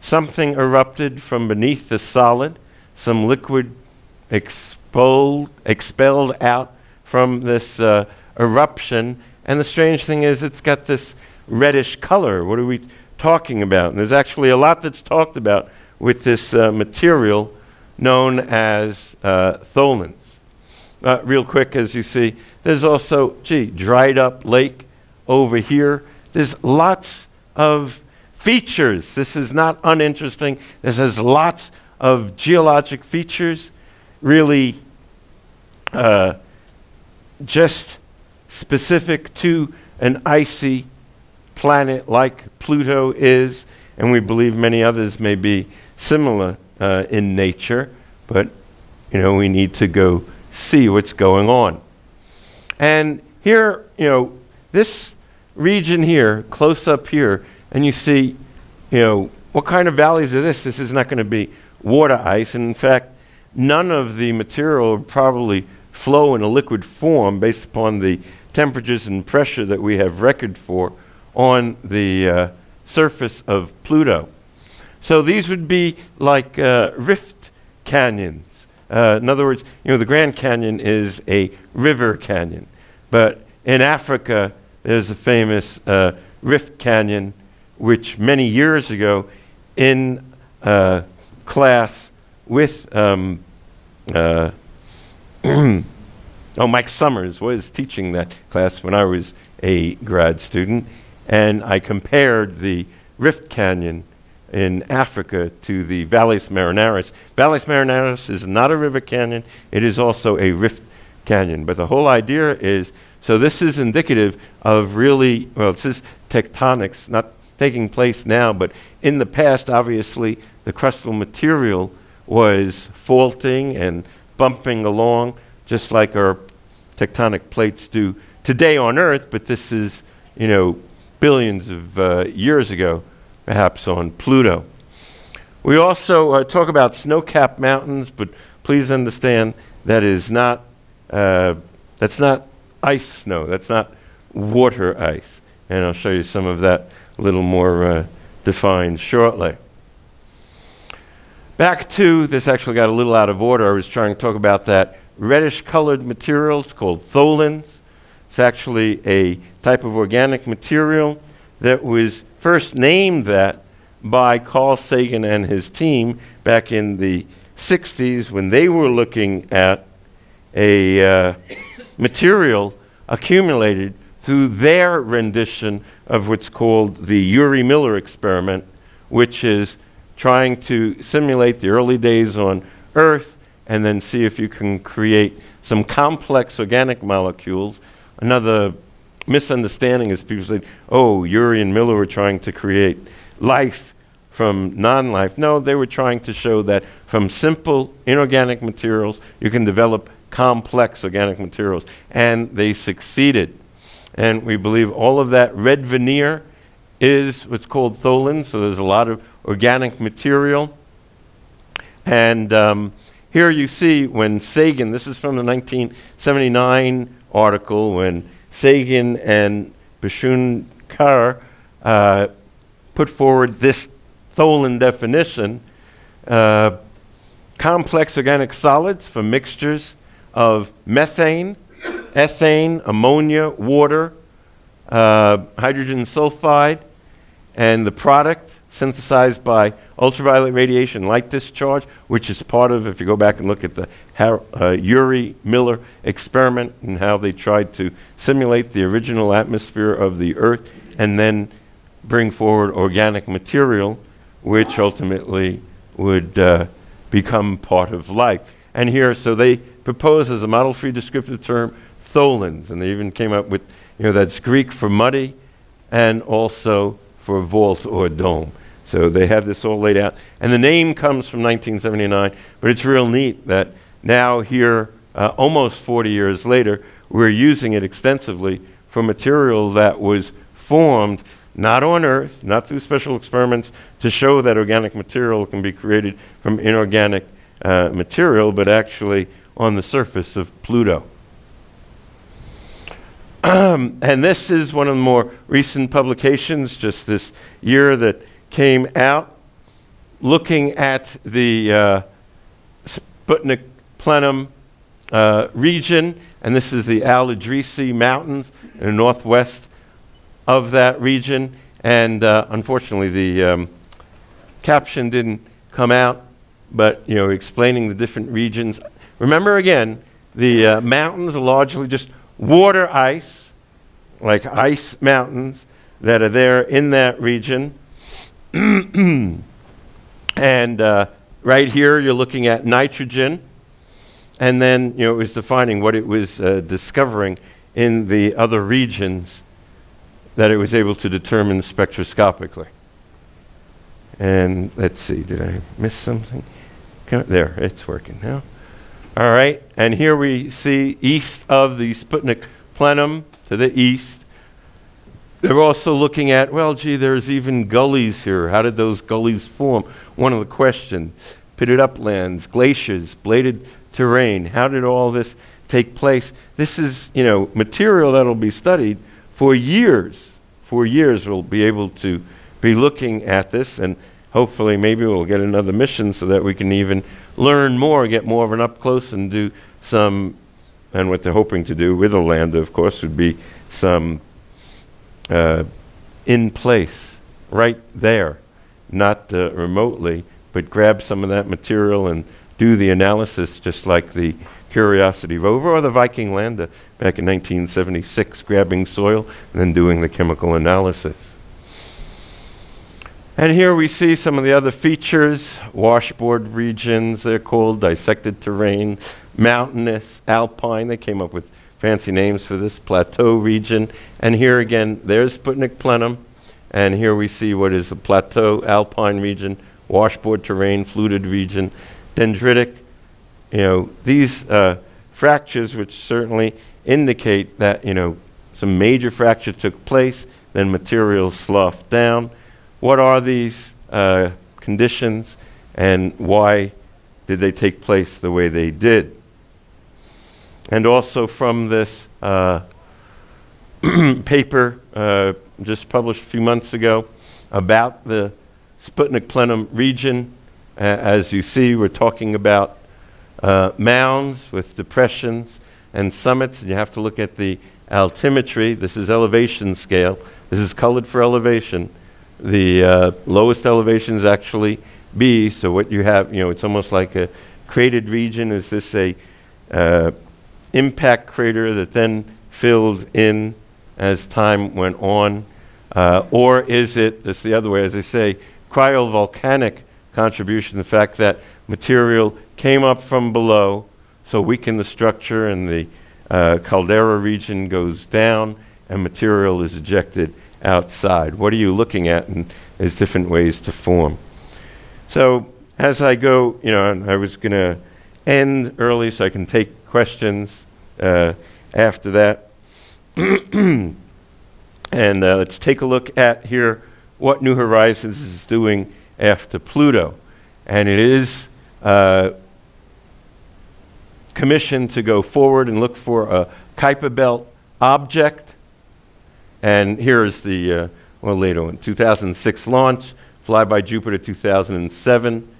something erupted from beneath the solid, some liquid expelled, expelled out from this uh, eruption. And the strange thing is, it's got this reddish color. What are we talking about? And there's actually a lot that's talked about with this uh, material known as uh, tholins. Uh, real quick, as you see, there's also, gee, dried up lake over here. There's lots of features. This is not uninteresting. This has lots of geologic features, really uh, just specific to an icy planet like Pluto is, and we believe many others may be similar uh, in nature, but you know we need to go see what's going on. And here, you know, this region here, close up here, and you see, you know, what kind of valleys are this? This is not going to be water ice. And in fact, none of the material will probably flow in a liquid form based upon the temperatures and pressure that we have record for on the uh, surface of Pluto. So these would be like uh, rift canyons. Uh, in other words, you know, the Grand Canyon is a river canyon. But in Africa, there's a famous uh, rift canyon, which many years ago in uh, class with um, uh, *clears throat* Oh, Mike Summers was teaching that class when I was a grad student, and I compared the Rift Canyon in Africa to the Valles Marineris. Valles Marineris is not a river canyon, it is also a rift canyon. But the whole idea is so this is indicative of really, well, this is tectonics, not taking place now, but in the past, obviously, the crustal material was faulting and bumping along just like our tectonic plates do today on Earth, but this is, you know, billions of uh, years ago, perhaps on Pluto. We also uh, talk about snow-capped mountains, but please understand that is not uh, that's not ice snow. That's not water ice, and I'll show you some of that a little more uh, defined shortly. Back to this. Actually, got a little out of order. I was trying to talk about that reddish colored material. It's called tholins. It's actually a type of organic material that was first named that by Carl Sagan and his team back in the 60s when they were looking at a uh, material accumulated through their rendition of what's called the Urey Miller experiment, which is trying to simulate the early days on Earth and then see if you can create some complex organic molecules. Another misunderstanding is people say, oh, Urey and Miller were trying to create life from non life. No, they were trying to show that from simple inorganic materials, you can develop complex organic materials. And they succeeded. And we believe all of that red veneer is what's called tholin, so there's a lot of organic material. And um, here you see when Sagan, this is from the 1979 article, when Sagan and Bhushan uh, put forward this tholin definition. Uh, complex organic solids for mixtures of methane, ethane, ammonia, water, uh, hydrogen sulfide, and the product synthesized by ultraviolet radiation light discharge, which is part of, if you go back and look at the Har- uh, Urey Miller experiment and how they tried to simulate the original atmosphere of the Earth and then bring forward organic material, which ultimately would uh, become part of life. And here, so they propose as a model-free descriptive term tholins, and they even came up with, you know, that's Greek for muddy and also for vault or dome. So they have this all laid out. And the name comes from 1979, but it's real neat that now, here, uh, almost 40 years later, we're using it extensively for material that was formed not on Earth, not through special experiments to show that organic material can be created from inorganic uh, material, but actually on the surface of Pluto. *clears throat* and this is one of the more recent publications, just this year, that came out looking at the uh, Sputnik Planum uh, region, and this is the Al Idrisi Mountains in the northwest of that region. And uh, unfortunately, the um, caption didn't come out, but you know, explaining the different regions. Remember again, the uh, mountains are largely just water ice, like ice mountains that are there in that region. *clears throat* and uh, right here, you're looking at nitrogen. And then, you know, it was defining what it was uh, discovering in the other regions that it was able to determine spectroscopically. And let's see, did I miss something? There, it's working now. All right, and here we see east of the Sputnik planum to the east. They're also looking at, well, gee, there's even gullies here. How did those gullies form? One of the questions. Pitted uplands, glaciers, bladed terrain. How did all this take place? This is, you know, material that'll be studied for years. For years, we'll be able to be looking at this, and hopefully, maybe we'll get another mission so that we can even learn more, get more of an up close, and do some. And what they're hoping to do with land, of course, would be some uh, in place, right there, not uh, remotely, but grab some of that material and do the analysis just like the Curiosity rover or the Viking lander back in 1976, grabbing soil and then doing the chemical analysis. And here we see some of the other features, washboard regions, they're called, dissected terrain, mountainous, alpine, they came up with fancy names for this, plateau region. And here again, there's Sputnik planum, and here we see what is the plateau, alpine region, washboard terrain, fluted region, dendritic. You know, these uh, fractures, which certainly indicate that, you know, some major fracture took place, then materials sloughed down. What are these uh, conditions and why did they take place the way they did? And also from this uh, *clears throat* paper uh, just published a few months ago about the Sputnik Planum region. as you see, we're talking about uh, mounds with depressions and summits. And you have to look at the altimetry. This is elevation scale. This is colored for elevation. The uh, lowest elevation is actually B, so what you have, you know, it's almost like a cratered region. Is this a uh, impact crater that then filled in as time went on? Uh, or is it, just the other way, as I say, cryovolcanic contribution, the fact that material came up from below, so weakened the structure, and the uh, caldera region goes down, and material is ejected outside. What are you looking at? And there's different ways to form. So as I go, you know, I was going to end early so I can take questions uh, after that. *clears throat* and uh, let's take a look at here what New Horizons is doing after Pluto. And it is uh, commissioned to go forward and look for a Kuiper Belt object. And here is the, uh, well, later one, 2006 launch, flyby Jupiter 2007.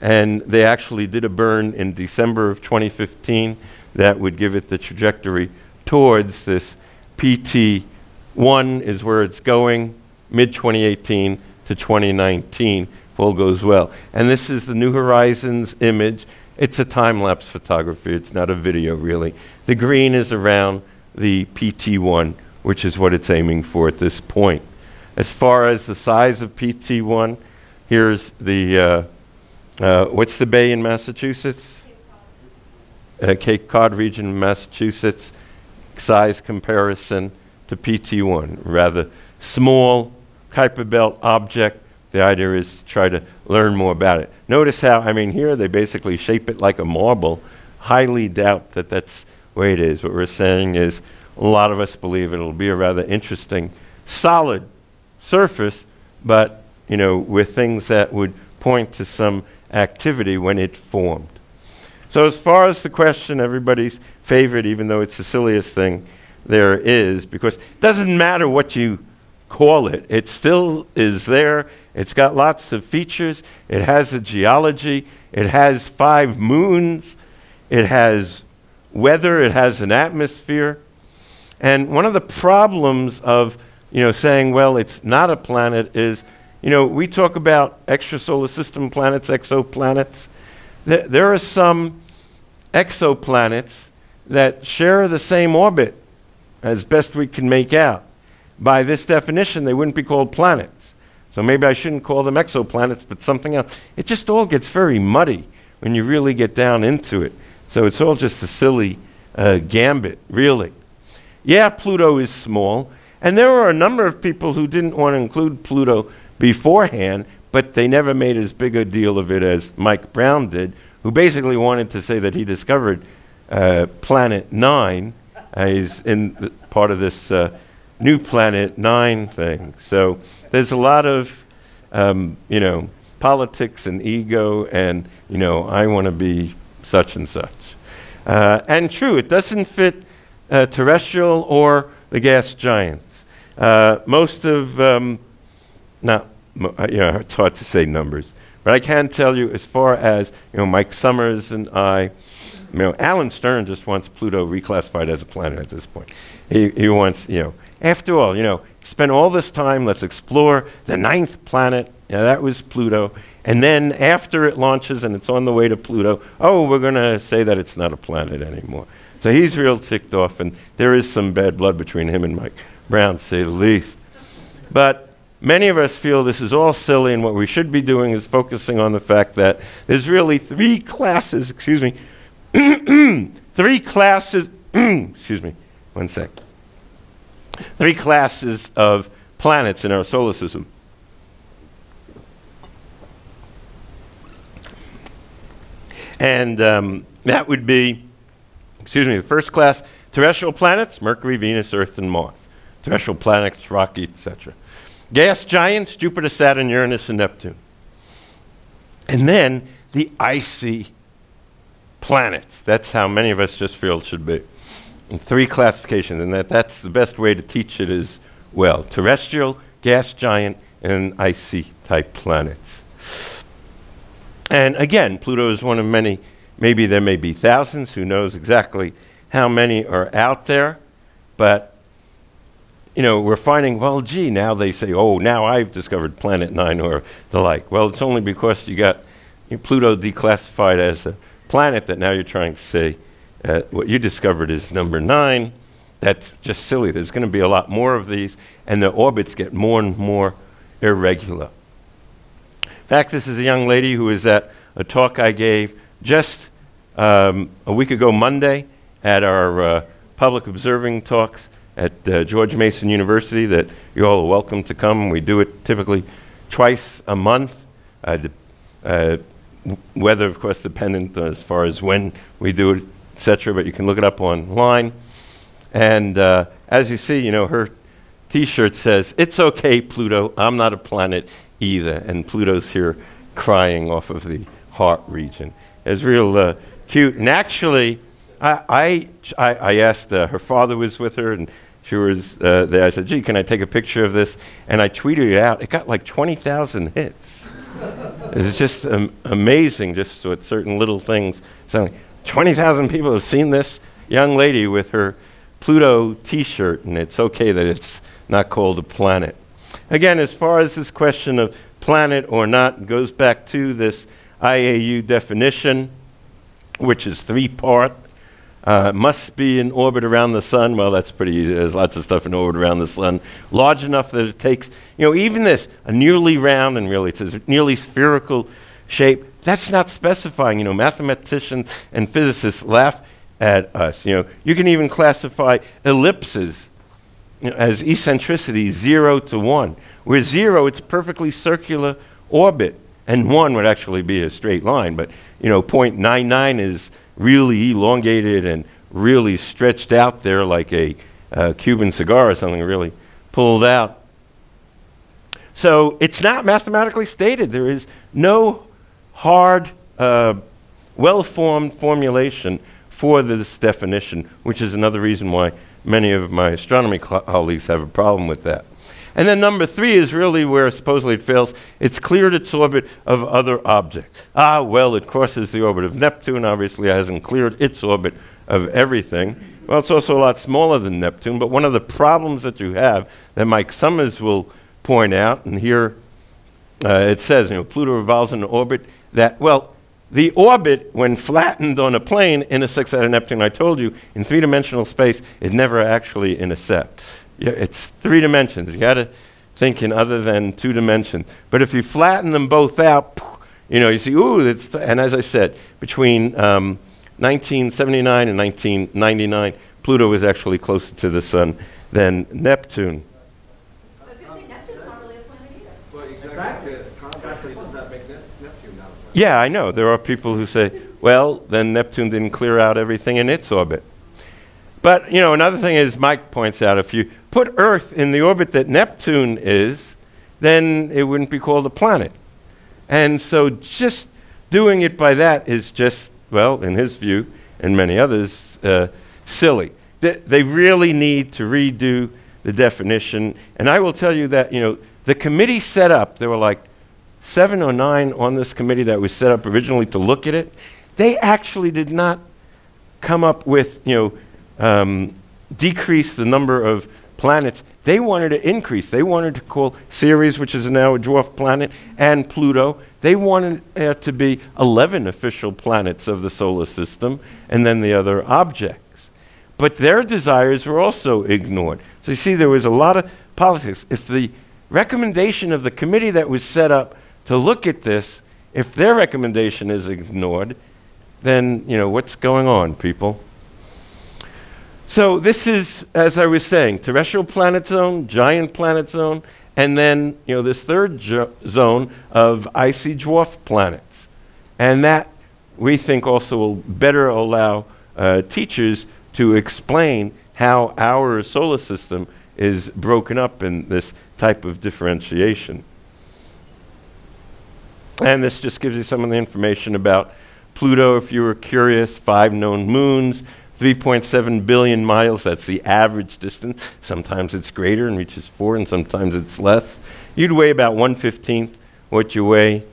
And they actually did a burn in December of 2015 that would give it the trajectory towards this PT1 is where it's going, mid 2018 to 2019, if all goes well. And this is the New Horizons image. It's a time lapse photography, it's not a video really. The green is around the PT1, which is what it's aiming for at this point. As far as the size of PT1, here's the, uh, uh, what's the bay in Massachusetts? Uh, Cape Cod region of Massachusetts, size comparison to PT1, rather small Kuiper Belt object. The idea is to try to learn more about it. Notice how, I mean, here they basically shape it like a marble. Highly doubt that that's the way it is. What we're saying is a lot of us believe it'll be a rather interesting, solid surface, but, you know, with things that would point to some activity when it formed. So as far as the question, everybody's favorite, even though it's the silliest thing there is, because it doesn't matter what you call it, it still is there. It's got lots of features. It has a geology. It has five moons. It has weather. It has an atmosphere. And one of the problems of, you know, saying, well, it's not a planet is, you know, we talk about extrasolar system planets, exoplanets. Th there are some exoplanets that share the same orbit as best we can make out. By this definition, they wouldn't be called planets. So maybe I shouldn't call them exoplanets, but something else. It just all gets very muddy when you really get down into it. So it's all just a silly uh, gambit, really. Yeah, Pluto is small. And there were a number of people who didn't want to include Pluto beforehand, but they never made as big a deal of it as Mike Brown did, who basically wanted to say that he discovered uh, Planet Nine. Uh, he's in part of this uh, new Planet Nine thing. So there's a lot of, um, you know, politics and ego, and you know, I want to be such and such. Uh, and true, it doesn't fit uh, terrestrial or the gas giants. Uh, most of, um, now, Uh, you know, it's hard to say numbers. But I can tell you, as far as you know, Mike Summers and I, you know, Alan Stern just wants Pluto reclassified as a planet at this point. He, he wants, you know, after all, you know, spend all this time, let's explore the ninth planet. Yeah, that was Pluto. And then after it launches and it's on the way to Pluto, oh, we're going to say that it's not a planet anymore. So he's real ticked off, and there is some bad blood between him and Mike Brown, say the least. But Many of us feel this is all silly, and what we should be doing is focusing on the fact that there's really three classes, excuse me, *clears throat* three classes, *clears throat* excuse me, one sec. Three classes of planets in our solar system. And um, that would be, excuse me, the first class, terrestrial planets, Mercury, Venus, Earth, and Mars. Terrestrial planets, rocky, etc. Gas giants, Jupiter, Saturn, Uranus, and Neptune. And then the icy planets. That's how many of us just feel it should be. And three classifications, and that, that's the best way to teach it as well. Terrestrial, gas giant, and icy type planets. And again, Pluto is one of many, maybe there may be thousands, who knows exactly how many are out there, but you know, we're finding, well, gee, now they say, oh, now I've discovered Planet Nine or the like. Well, it's only because you got Pluto declassified as a planet that now you're trying to say uh, what you discovered is number nine. that's just silly. There's going to be a lot more of these, and the orbits get more and more irregular. In fact, this is a young lady who was at a talk I gave just um, a week ago Monday at our uh, public observing talks at uh, George Mason University that you all are welcome to come. We do it typically twice a month. Uh, uh weather, of course, dependent as far as when we do it, etc. But you can look it up online. And uh, as you see, you know, her T-shirt says, "It's okay, Pluto. I'm not a planet either." And Pluto's here crying off of the heart region. It's real uh, cute. And actually, I, I, I asked, uh, her father was with her, and she was uh, there. I said, gee, can I take a picture of this? And I tweeted it out. It got like 20,000 hits. it's just um, amazing, just what certain little things. So 20,000 people have seen this young lady with her Pluto t-shirt, and it's okay that it's not called a planet. Again, as far as this question of planet or not, goes back to this IAU definition, which is three-part. Uh, must be in orbit around the sun. Well, that's pretty easy. There's lots of stuff in orbit around the sun. Large enough that it takes, you know, even this, a nearly round, and really it says nearly spherical shape, that's not specifying. You know, mathematicians and physicists laugh at us. You know, you can even classify ellipses you know, as eccentricity 0 to 1. Where 0, it's perfectly circular orbit, and 1 would actually be a straight line. But, you know, 0.99 is really elongated and really stretched out there like a Cuban cigar or something, really pulled out. So it's not mathematically stated. There is no hard, uh, well formed formulation for this definition, which is another reason why many of my astronomy colleagues have a problem with that. And then number three is really where supposedly it fails. It's cleared its orbit of other objects. Ah, well, it crosses the orbit of Neptune. Obviously, it hasn't cleared its orbit of everything. Well, it's also a lot smaller than Neptune. But one of the problems that you have that Mike Summers will point out, and here uh, it says, you know, Pluto revolves in an orbit that, well, the orbit, when flattened on a plane, intersects that of Neptune. I told you, in three-dimensional space, it never actually intersects. Yeah, it's three dimensions. You got to think in other than two dimensions. But if you flatten them both out, you know, you see, ooh, it's and as I said, between um, 1979 and 1999, Pluto was actually closer to the sun than Neptune. Yeah, I know. There are people who say, well, then Neptune didn't clear out everything in its orbit. But, you know, another thing is, Mike points out, if you put Earth in the orbit that Neptune is, then it wouldn't be called a planet. And so just doing it by that is just, well, in his view, and many others, uh, silly. Th they really need to redo the definition. And I will tell you that, you know, the committee set up, there were like seven or nine on this committee that was set up originally to look at it. They actually did not come up with, you know, um, decrease the number of planets. They wanted to increase. They wanted to call Ceres, which is now a dwarf planet, and Pluto. They wanted there to be 11 official planets of the solar system, and then the other objects. But their desires were also ignored. So you see, there was a lot of politics. If the recommendation of the committee that was set up to look at this, if their recommendation is ignored, then, you know, what's going on, people? So this is, as I was saying, terrestrial planet zone, giant planet zone, and then, you know, this third zone of icy dwarf planets. And that, we think, also will better allow uh, teachers to explain how our solar system is broken up in this type of differentiation. And this just gives you some of the information about Pluto, if you were curious, five known moons, 3.7 billion miles, that's the average distance. Sometimes it's greater and reaches four, and sometimes it's less. You'd weigh about 115th what you weigh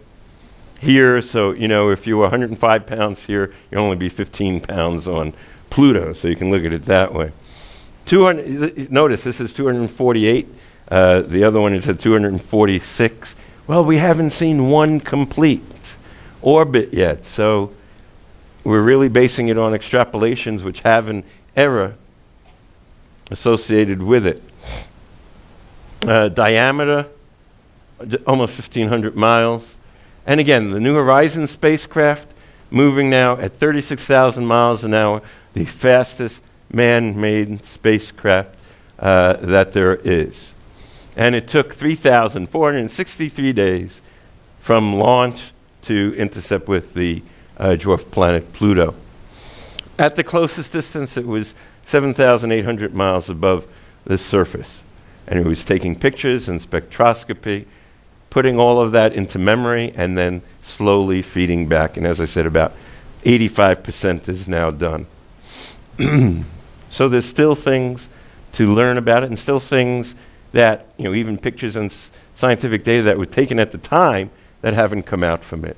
here. So, you know, if you were 105 pounds here, you'd only be 15 pounds on Pluto. So you can look at it that way. 200, notice this is 248. Uh, the other one is at 246. Well, we haven't seen one complete orbit yet, so we're really basing it on extrapolations which have an error associated with it. Uh, diameter, almost 1,500 miles. And again, the New Horizons spacecraft moving now at 36,000 miles an hour, the fastest man made spacecraft uh, that there is. And it took 3,463 days from launch to intercept with the uh, dwarf planet Pluto. At the closest distance, it was 7,800 miles above the surface. And it was taking pictures and spectroscopy, putting all of that into memory, and then slowly feeding back. And as I said, about 85% is now done. *clears throat* so there's still things to learn about it, and still things that, you know, even pictures and scientific data that were taken at the time that haven't come out from it.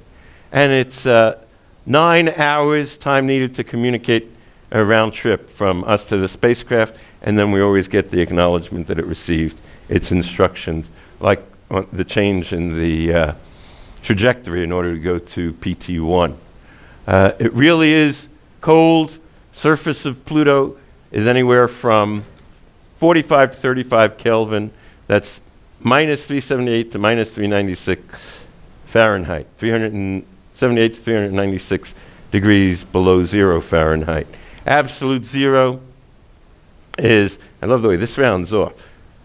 And it's uh, nine hours time needed to communicate a round trip from us to the spacecraft, and then we always get the acknowledgement that it received its instructions, like the change in the uh, trajectory in order to go to PT1. Uh, it really is cold. Surface of Pluto is anywhere from 45 to 35 Kelvin. That's minus 378 to minus 396 Fahrenheit. 378 to 396 degrees below zero Fahrenheit. Absolute zero is, I love the way this rounds off.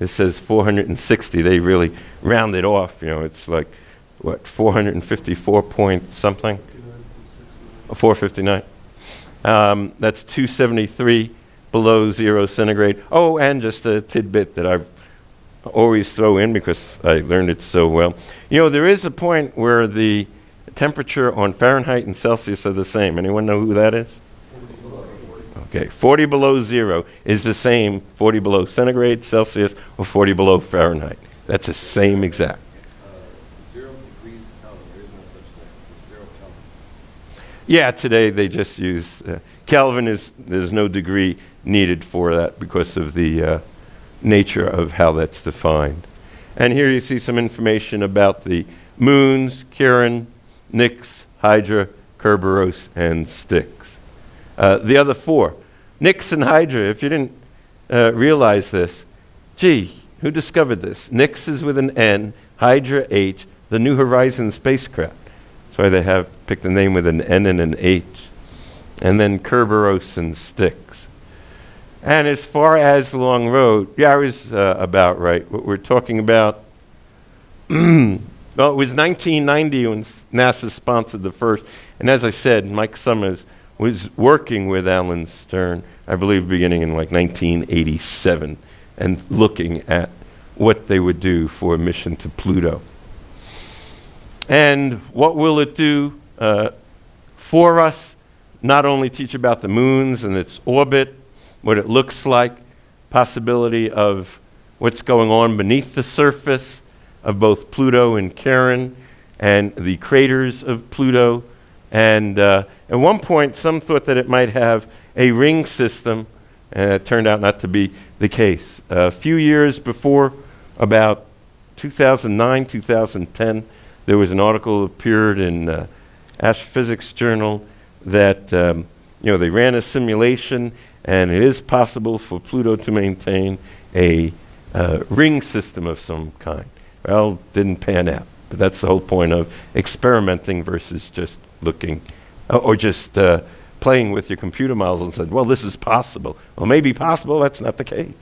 This says 460. They really round it off. You know, it's like, what, 454 point something? 459. Um, that's 273 below zero centigrade. Oh, and just a tidbit that I always throw in because I learned it so well. You know, there is a point where the temperature on Fahrenheit and Celsius are the same. Anyone know who that is? Okay, 40 below zero is the same 40 below centigrade, Celsius, or 40 below Fahrenheit. That's the same exact. Yeah, today they just use uh, Kelvin. Is there's no degree needed for that because of the uh, nature of how that's defined. And here you see some information about the moons, Charon, Nix, Hydra, Kerberos, and Styx. Uh, the other four, Nix and Hydra. If you didn't uh, realize this, gee, who discovered this? Nix is with an N, Hydra H, the New Horizons spacecraft. That's why they have picked a name with an N and an H. And then Kerberos and Styx. And as far as long road, yeah, I was uh, about right. What we're talking about, *clears throat* well, it was 1990 when NASA sponsored the first. And as I said, Mike Summers was working with Alan Stern, I believe, beginning in like 1987, and looking at what they would do for a mission to Pluto. And what will it do uh, for us? Not only teach about the moons and its orbit, what it looks like, possibility of what's going on beneath the surface of both Pluto and Charon, and the craters of Pluto. And uh, at one point, some thought that it might have a ring system, and it turned out not to be the case. a few years before, about 2009, 2010, there was an article appeared in uh, Astrophysics Journal that um, you know they ran a simulation, and it is possible for Pluto to maintain a uh, ring system of some kind. Well, didn't pan out, but that's the whole point of experimenting versus just looking uh, or just uh, playing with your computer models and said, well, this is possible. Well, maybe possible. That's not the case.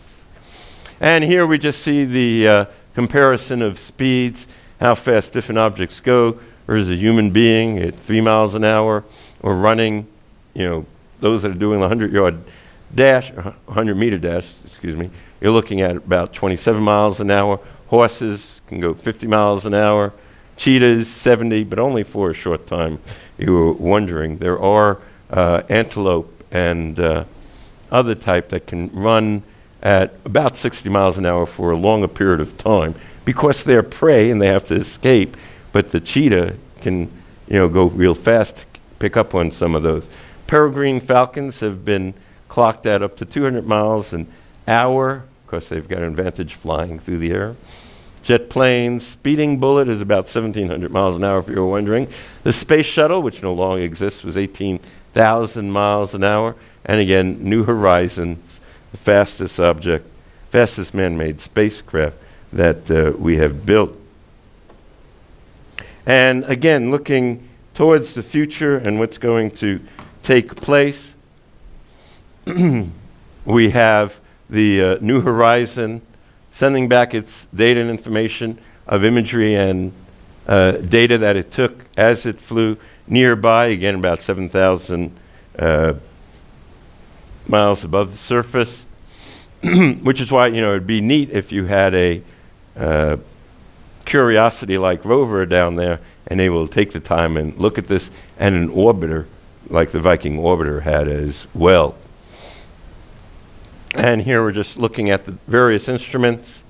And here we just see the uh, comparison of speeds how fast different objects go versus a human being at three miles an hour or running, you know, those that are doing the 100 yard dash, 100 meter dash, excuse me, you're looking at about 27 miles an hour. Horses can go 50 miles an hour. Cheetahs, 70, but only for a short time. You were wondering. There are uh, antelope and uh, other type that can run at about 60 miles an hour for a longer period of time because they're prey and they have to escape. But the cheetah can, you know, go real fast, pick up on some of those. Peregrine falcons have been clocked at up to 200 miles an hour. Because they've got an advantage flying through the air. Jet planes, speeding bullet is about 1,700 miles an hour, if you were wondering. The space shuttle, which no longer exists, was 18,000 miles an hour. And again, New Horizons, the fastest object, fastest man-made spacecraft that uh, we have built. And again, looking towards the future and what's going to take place, *clears throat* we have the uh, New Horizon sending back its data and information of imagery and uh, data that it took as it flew nearby, again about 7,000 uh, miles above the surface, *clears throat* which is why, you know, it'd be neat if you had a uh, Curiosity-like rover down there and able to take the time and look at this, and an orbiter like the Viking orbiter had as well. And here we're just looking at the various instruments.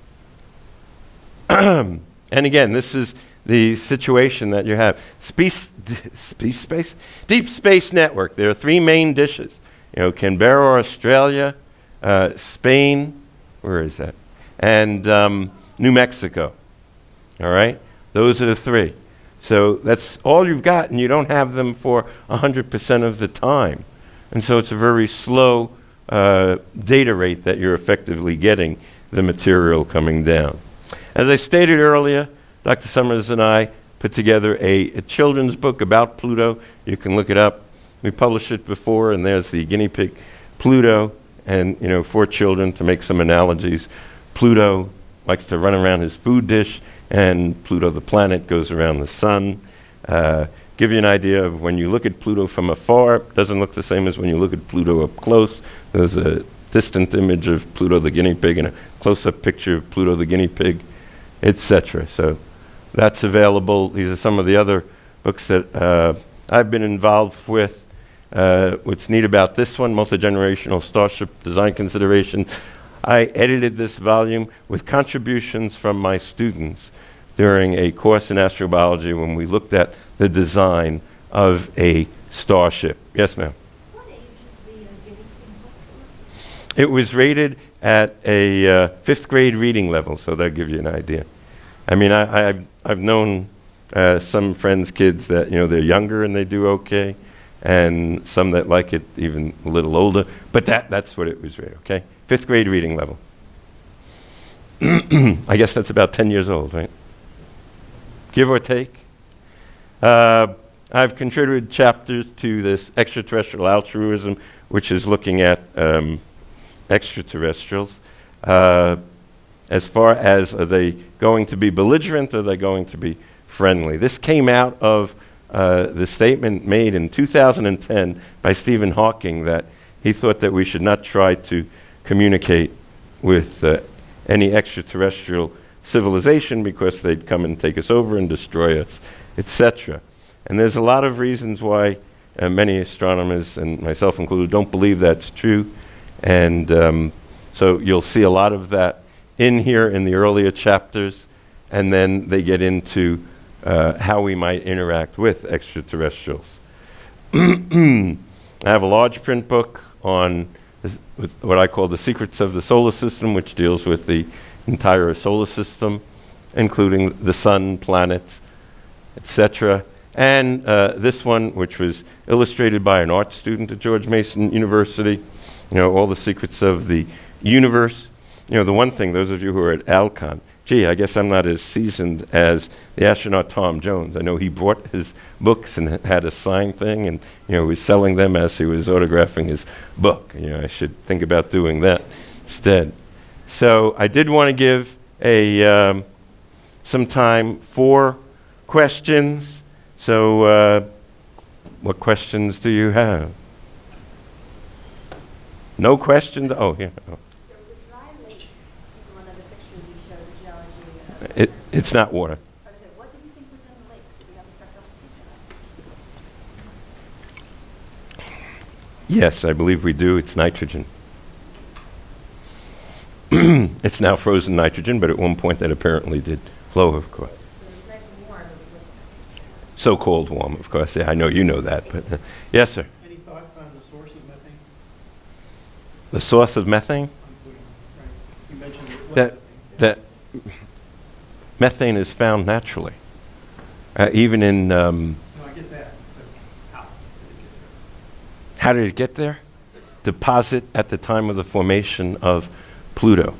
*clears throat* and again, this is the situation that you have. Space, space, space, deep space network. There are three main dishes. You know, Canberra, Australia, uh, Spain, where is that? And um, New Mexico. All right? Those are the three. So that's all you've got, and you don't have them for 100% of the time. And so it's a very slow uh, data rate that you're effectively getting the material coming down. As I stated earlier, Dr. Summers and I put together a, a children's book about Pluto. You can look it up. We published it before, and there's the guinea pig Pluto, and you know, for children to make some analogies. Pluto likes to run around his food dish, and Pluto, the planet, goes around the sun. Uh, give you an idea of when you look at Pluto from afar, it doesn't look the same as when you look at Pluto up close. There's a distant image of Pluto the guinea pig and a close-up picture of Pluto the guinea pig, etc. So that's available. These are some of the other books that uh, I've been involved with. Uh, what's neat about this one, multi-generational starship design consideration, I edited this volume with contributions from my students during a course in astrobiology when we looked at the design of a starship. Yes, ma'am. What age is the uh, It was rated at a uh, fifth grade reading level, so that'll give you an idea. I mean, I, I've, I've known uh, some friends' kids that, you know, they're younger and they do okay, and some that like it even a little older, but that, that's what it was rated, okay? Fifth grade reading level. *clears throat* I guess that's about 10 years old, right? Give or take. Uh, I've contributed chapters to this extraterrestrial altruism, which is looking at um, extraterrestrials. Uh, as far as are they going to be belligerent or are they going to be friendly? This came out of uh, the statement made in 2010 by Stephen Hawking that he thought that we should not try to communicate with uh, any extraterrestrial civilization because they'd come and take us over and destroy us, etc. And there's a lot of reasons why uh, many astronomers, and myself included, don't believe that's true. And um, so you'll see a lot of that in here in the earlier chapters, and then they get into uh, how we might interact with extraterrestrials. *clears throat* I have a large print book on what I call the secrets of the solar system, which deals with the entire solar system, including the sun, planets, etc. And uh, this one, which was illustrated by an art student at George Mason University, you know, all the secrets of the universe. You know, the one thing, those of you who are at Alcon, gee, I guess I'm not as seasoned as the astronaut Tom Jones. I know he brought his books and had a sign thing and, you know, was selling them as he was autographing his book. You know, I should think about doing that instead. So I did want to give a, um, some time for questions. So uh, what questions do you have? No questions? Oh, yeah. Oh. It, it's not water. Yes, I believe we do. It's nitrogen. *clears throat* it's now frozen nitrogen, but at one point that apparently did flow, of course. So nice warm. It was like, So cold warm, of course. Yeah, I know you know that, but uh, yes, sir. Any thoughts on the source of methane? The source of methane? Right, you mentioned That, methane. that methane is found naturally, uh, even in. Um, No, I get that, but how did it get there? how did it get there? deposit at the time of the formation of Pluto.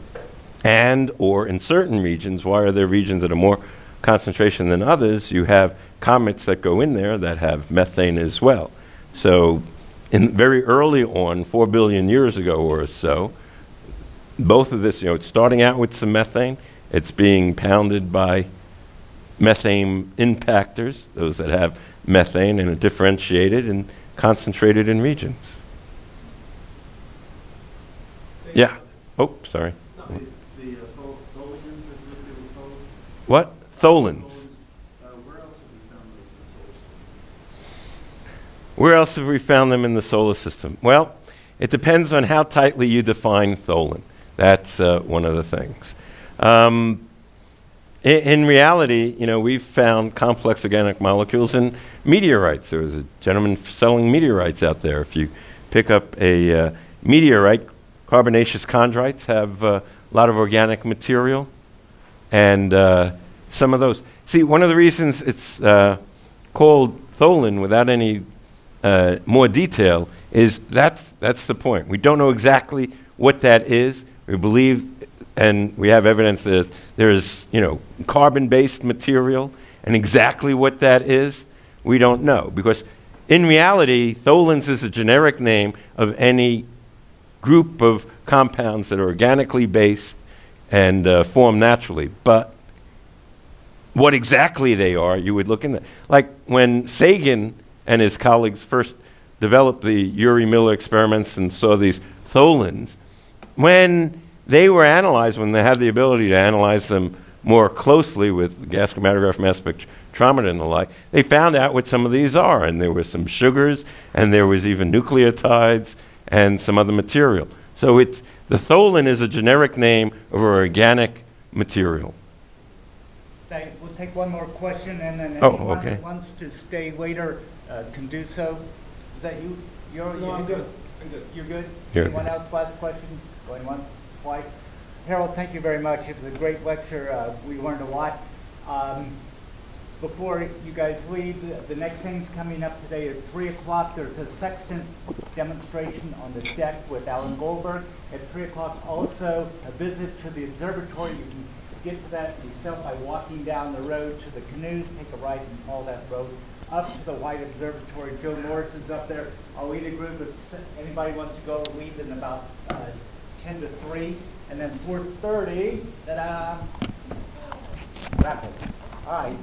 And, or in certain regions, why are there regions that are more concentration than others? You have comets that go in there that have methane as well. So, in very early on, four billion years ago or so, both of this, you know, it's starting out with some methane, it's being pounded by methane impactors, those that have methane and are differentiated and concentrated in regions. Yeah. Oh, sorry. No, the, the uh, Tholins, I believe they were called. What? Tholins. Uh, where else have we found those in the solar system? Where else have we found them in the solar system? Well, it depends on how tightly you define tholin. That's uh, one of the things. Um, in, in reality, you know, we've found complex organic molecules in meteorites. There was a gentleman selling meteorites out there. If you pick up a uh, meteorite, carbonaceous chondrites have uh, a lot of organic material, and uh, some of those. See, one of the reasons it's uh, called tholin without any uh, more detail is that's, that's the point. We don't know exactly what that is. We believe, and we have evidence that there's, you know, carbon-based material, and exactly what that is, we don't know. Because in reality, tholins is a generic name of any group of compounds that are organically based and uh, form naturally. But what exactly they are, you would look in into. Like when Sagan and his colleagues first developed the Urey Miller experiments and saw these tholins, when they were analyzed, when they had the ability to analyze them more closely with gas chromatograph, mass spectrometer, and the like, they found out what some of these are. And there were some sugars, and there was even nucleotides, and some other material. So it's, the tholin is a generic name of an organic material. Thank- We'll take one more question, and then Oh, anyone okay. that wants to stay later uh, can do so. Is that you? You're, No, you're I'm good. I'm good. You're good? Here. Anyone else last question? Going once, twice? Harold, thank you very much. It was a great lecture. Uh, We learned a lot. Um, Before you guys leave, the- next thing's coming up today at 3 o'clock. There's a sextant demonstration on the deck with Alan Goldberg. At 3 o'clock, also a visit to the observatory. You can get to that yourself by walking down the road to the canoes, take a right and follow that road up to the White Observatory. Joe Morris is up there. I'll lead a group if anybody wants to go, leave in about uh, 10 to 3. And then 4:30, ta-da. All right,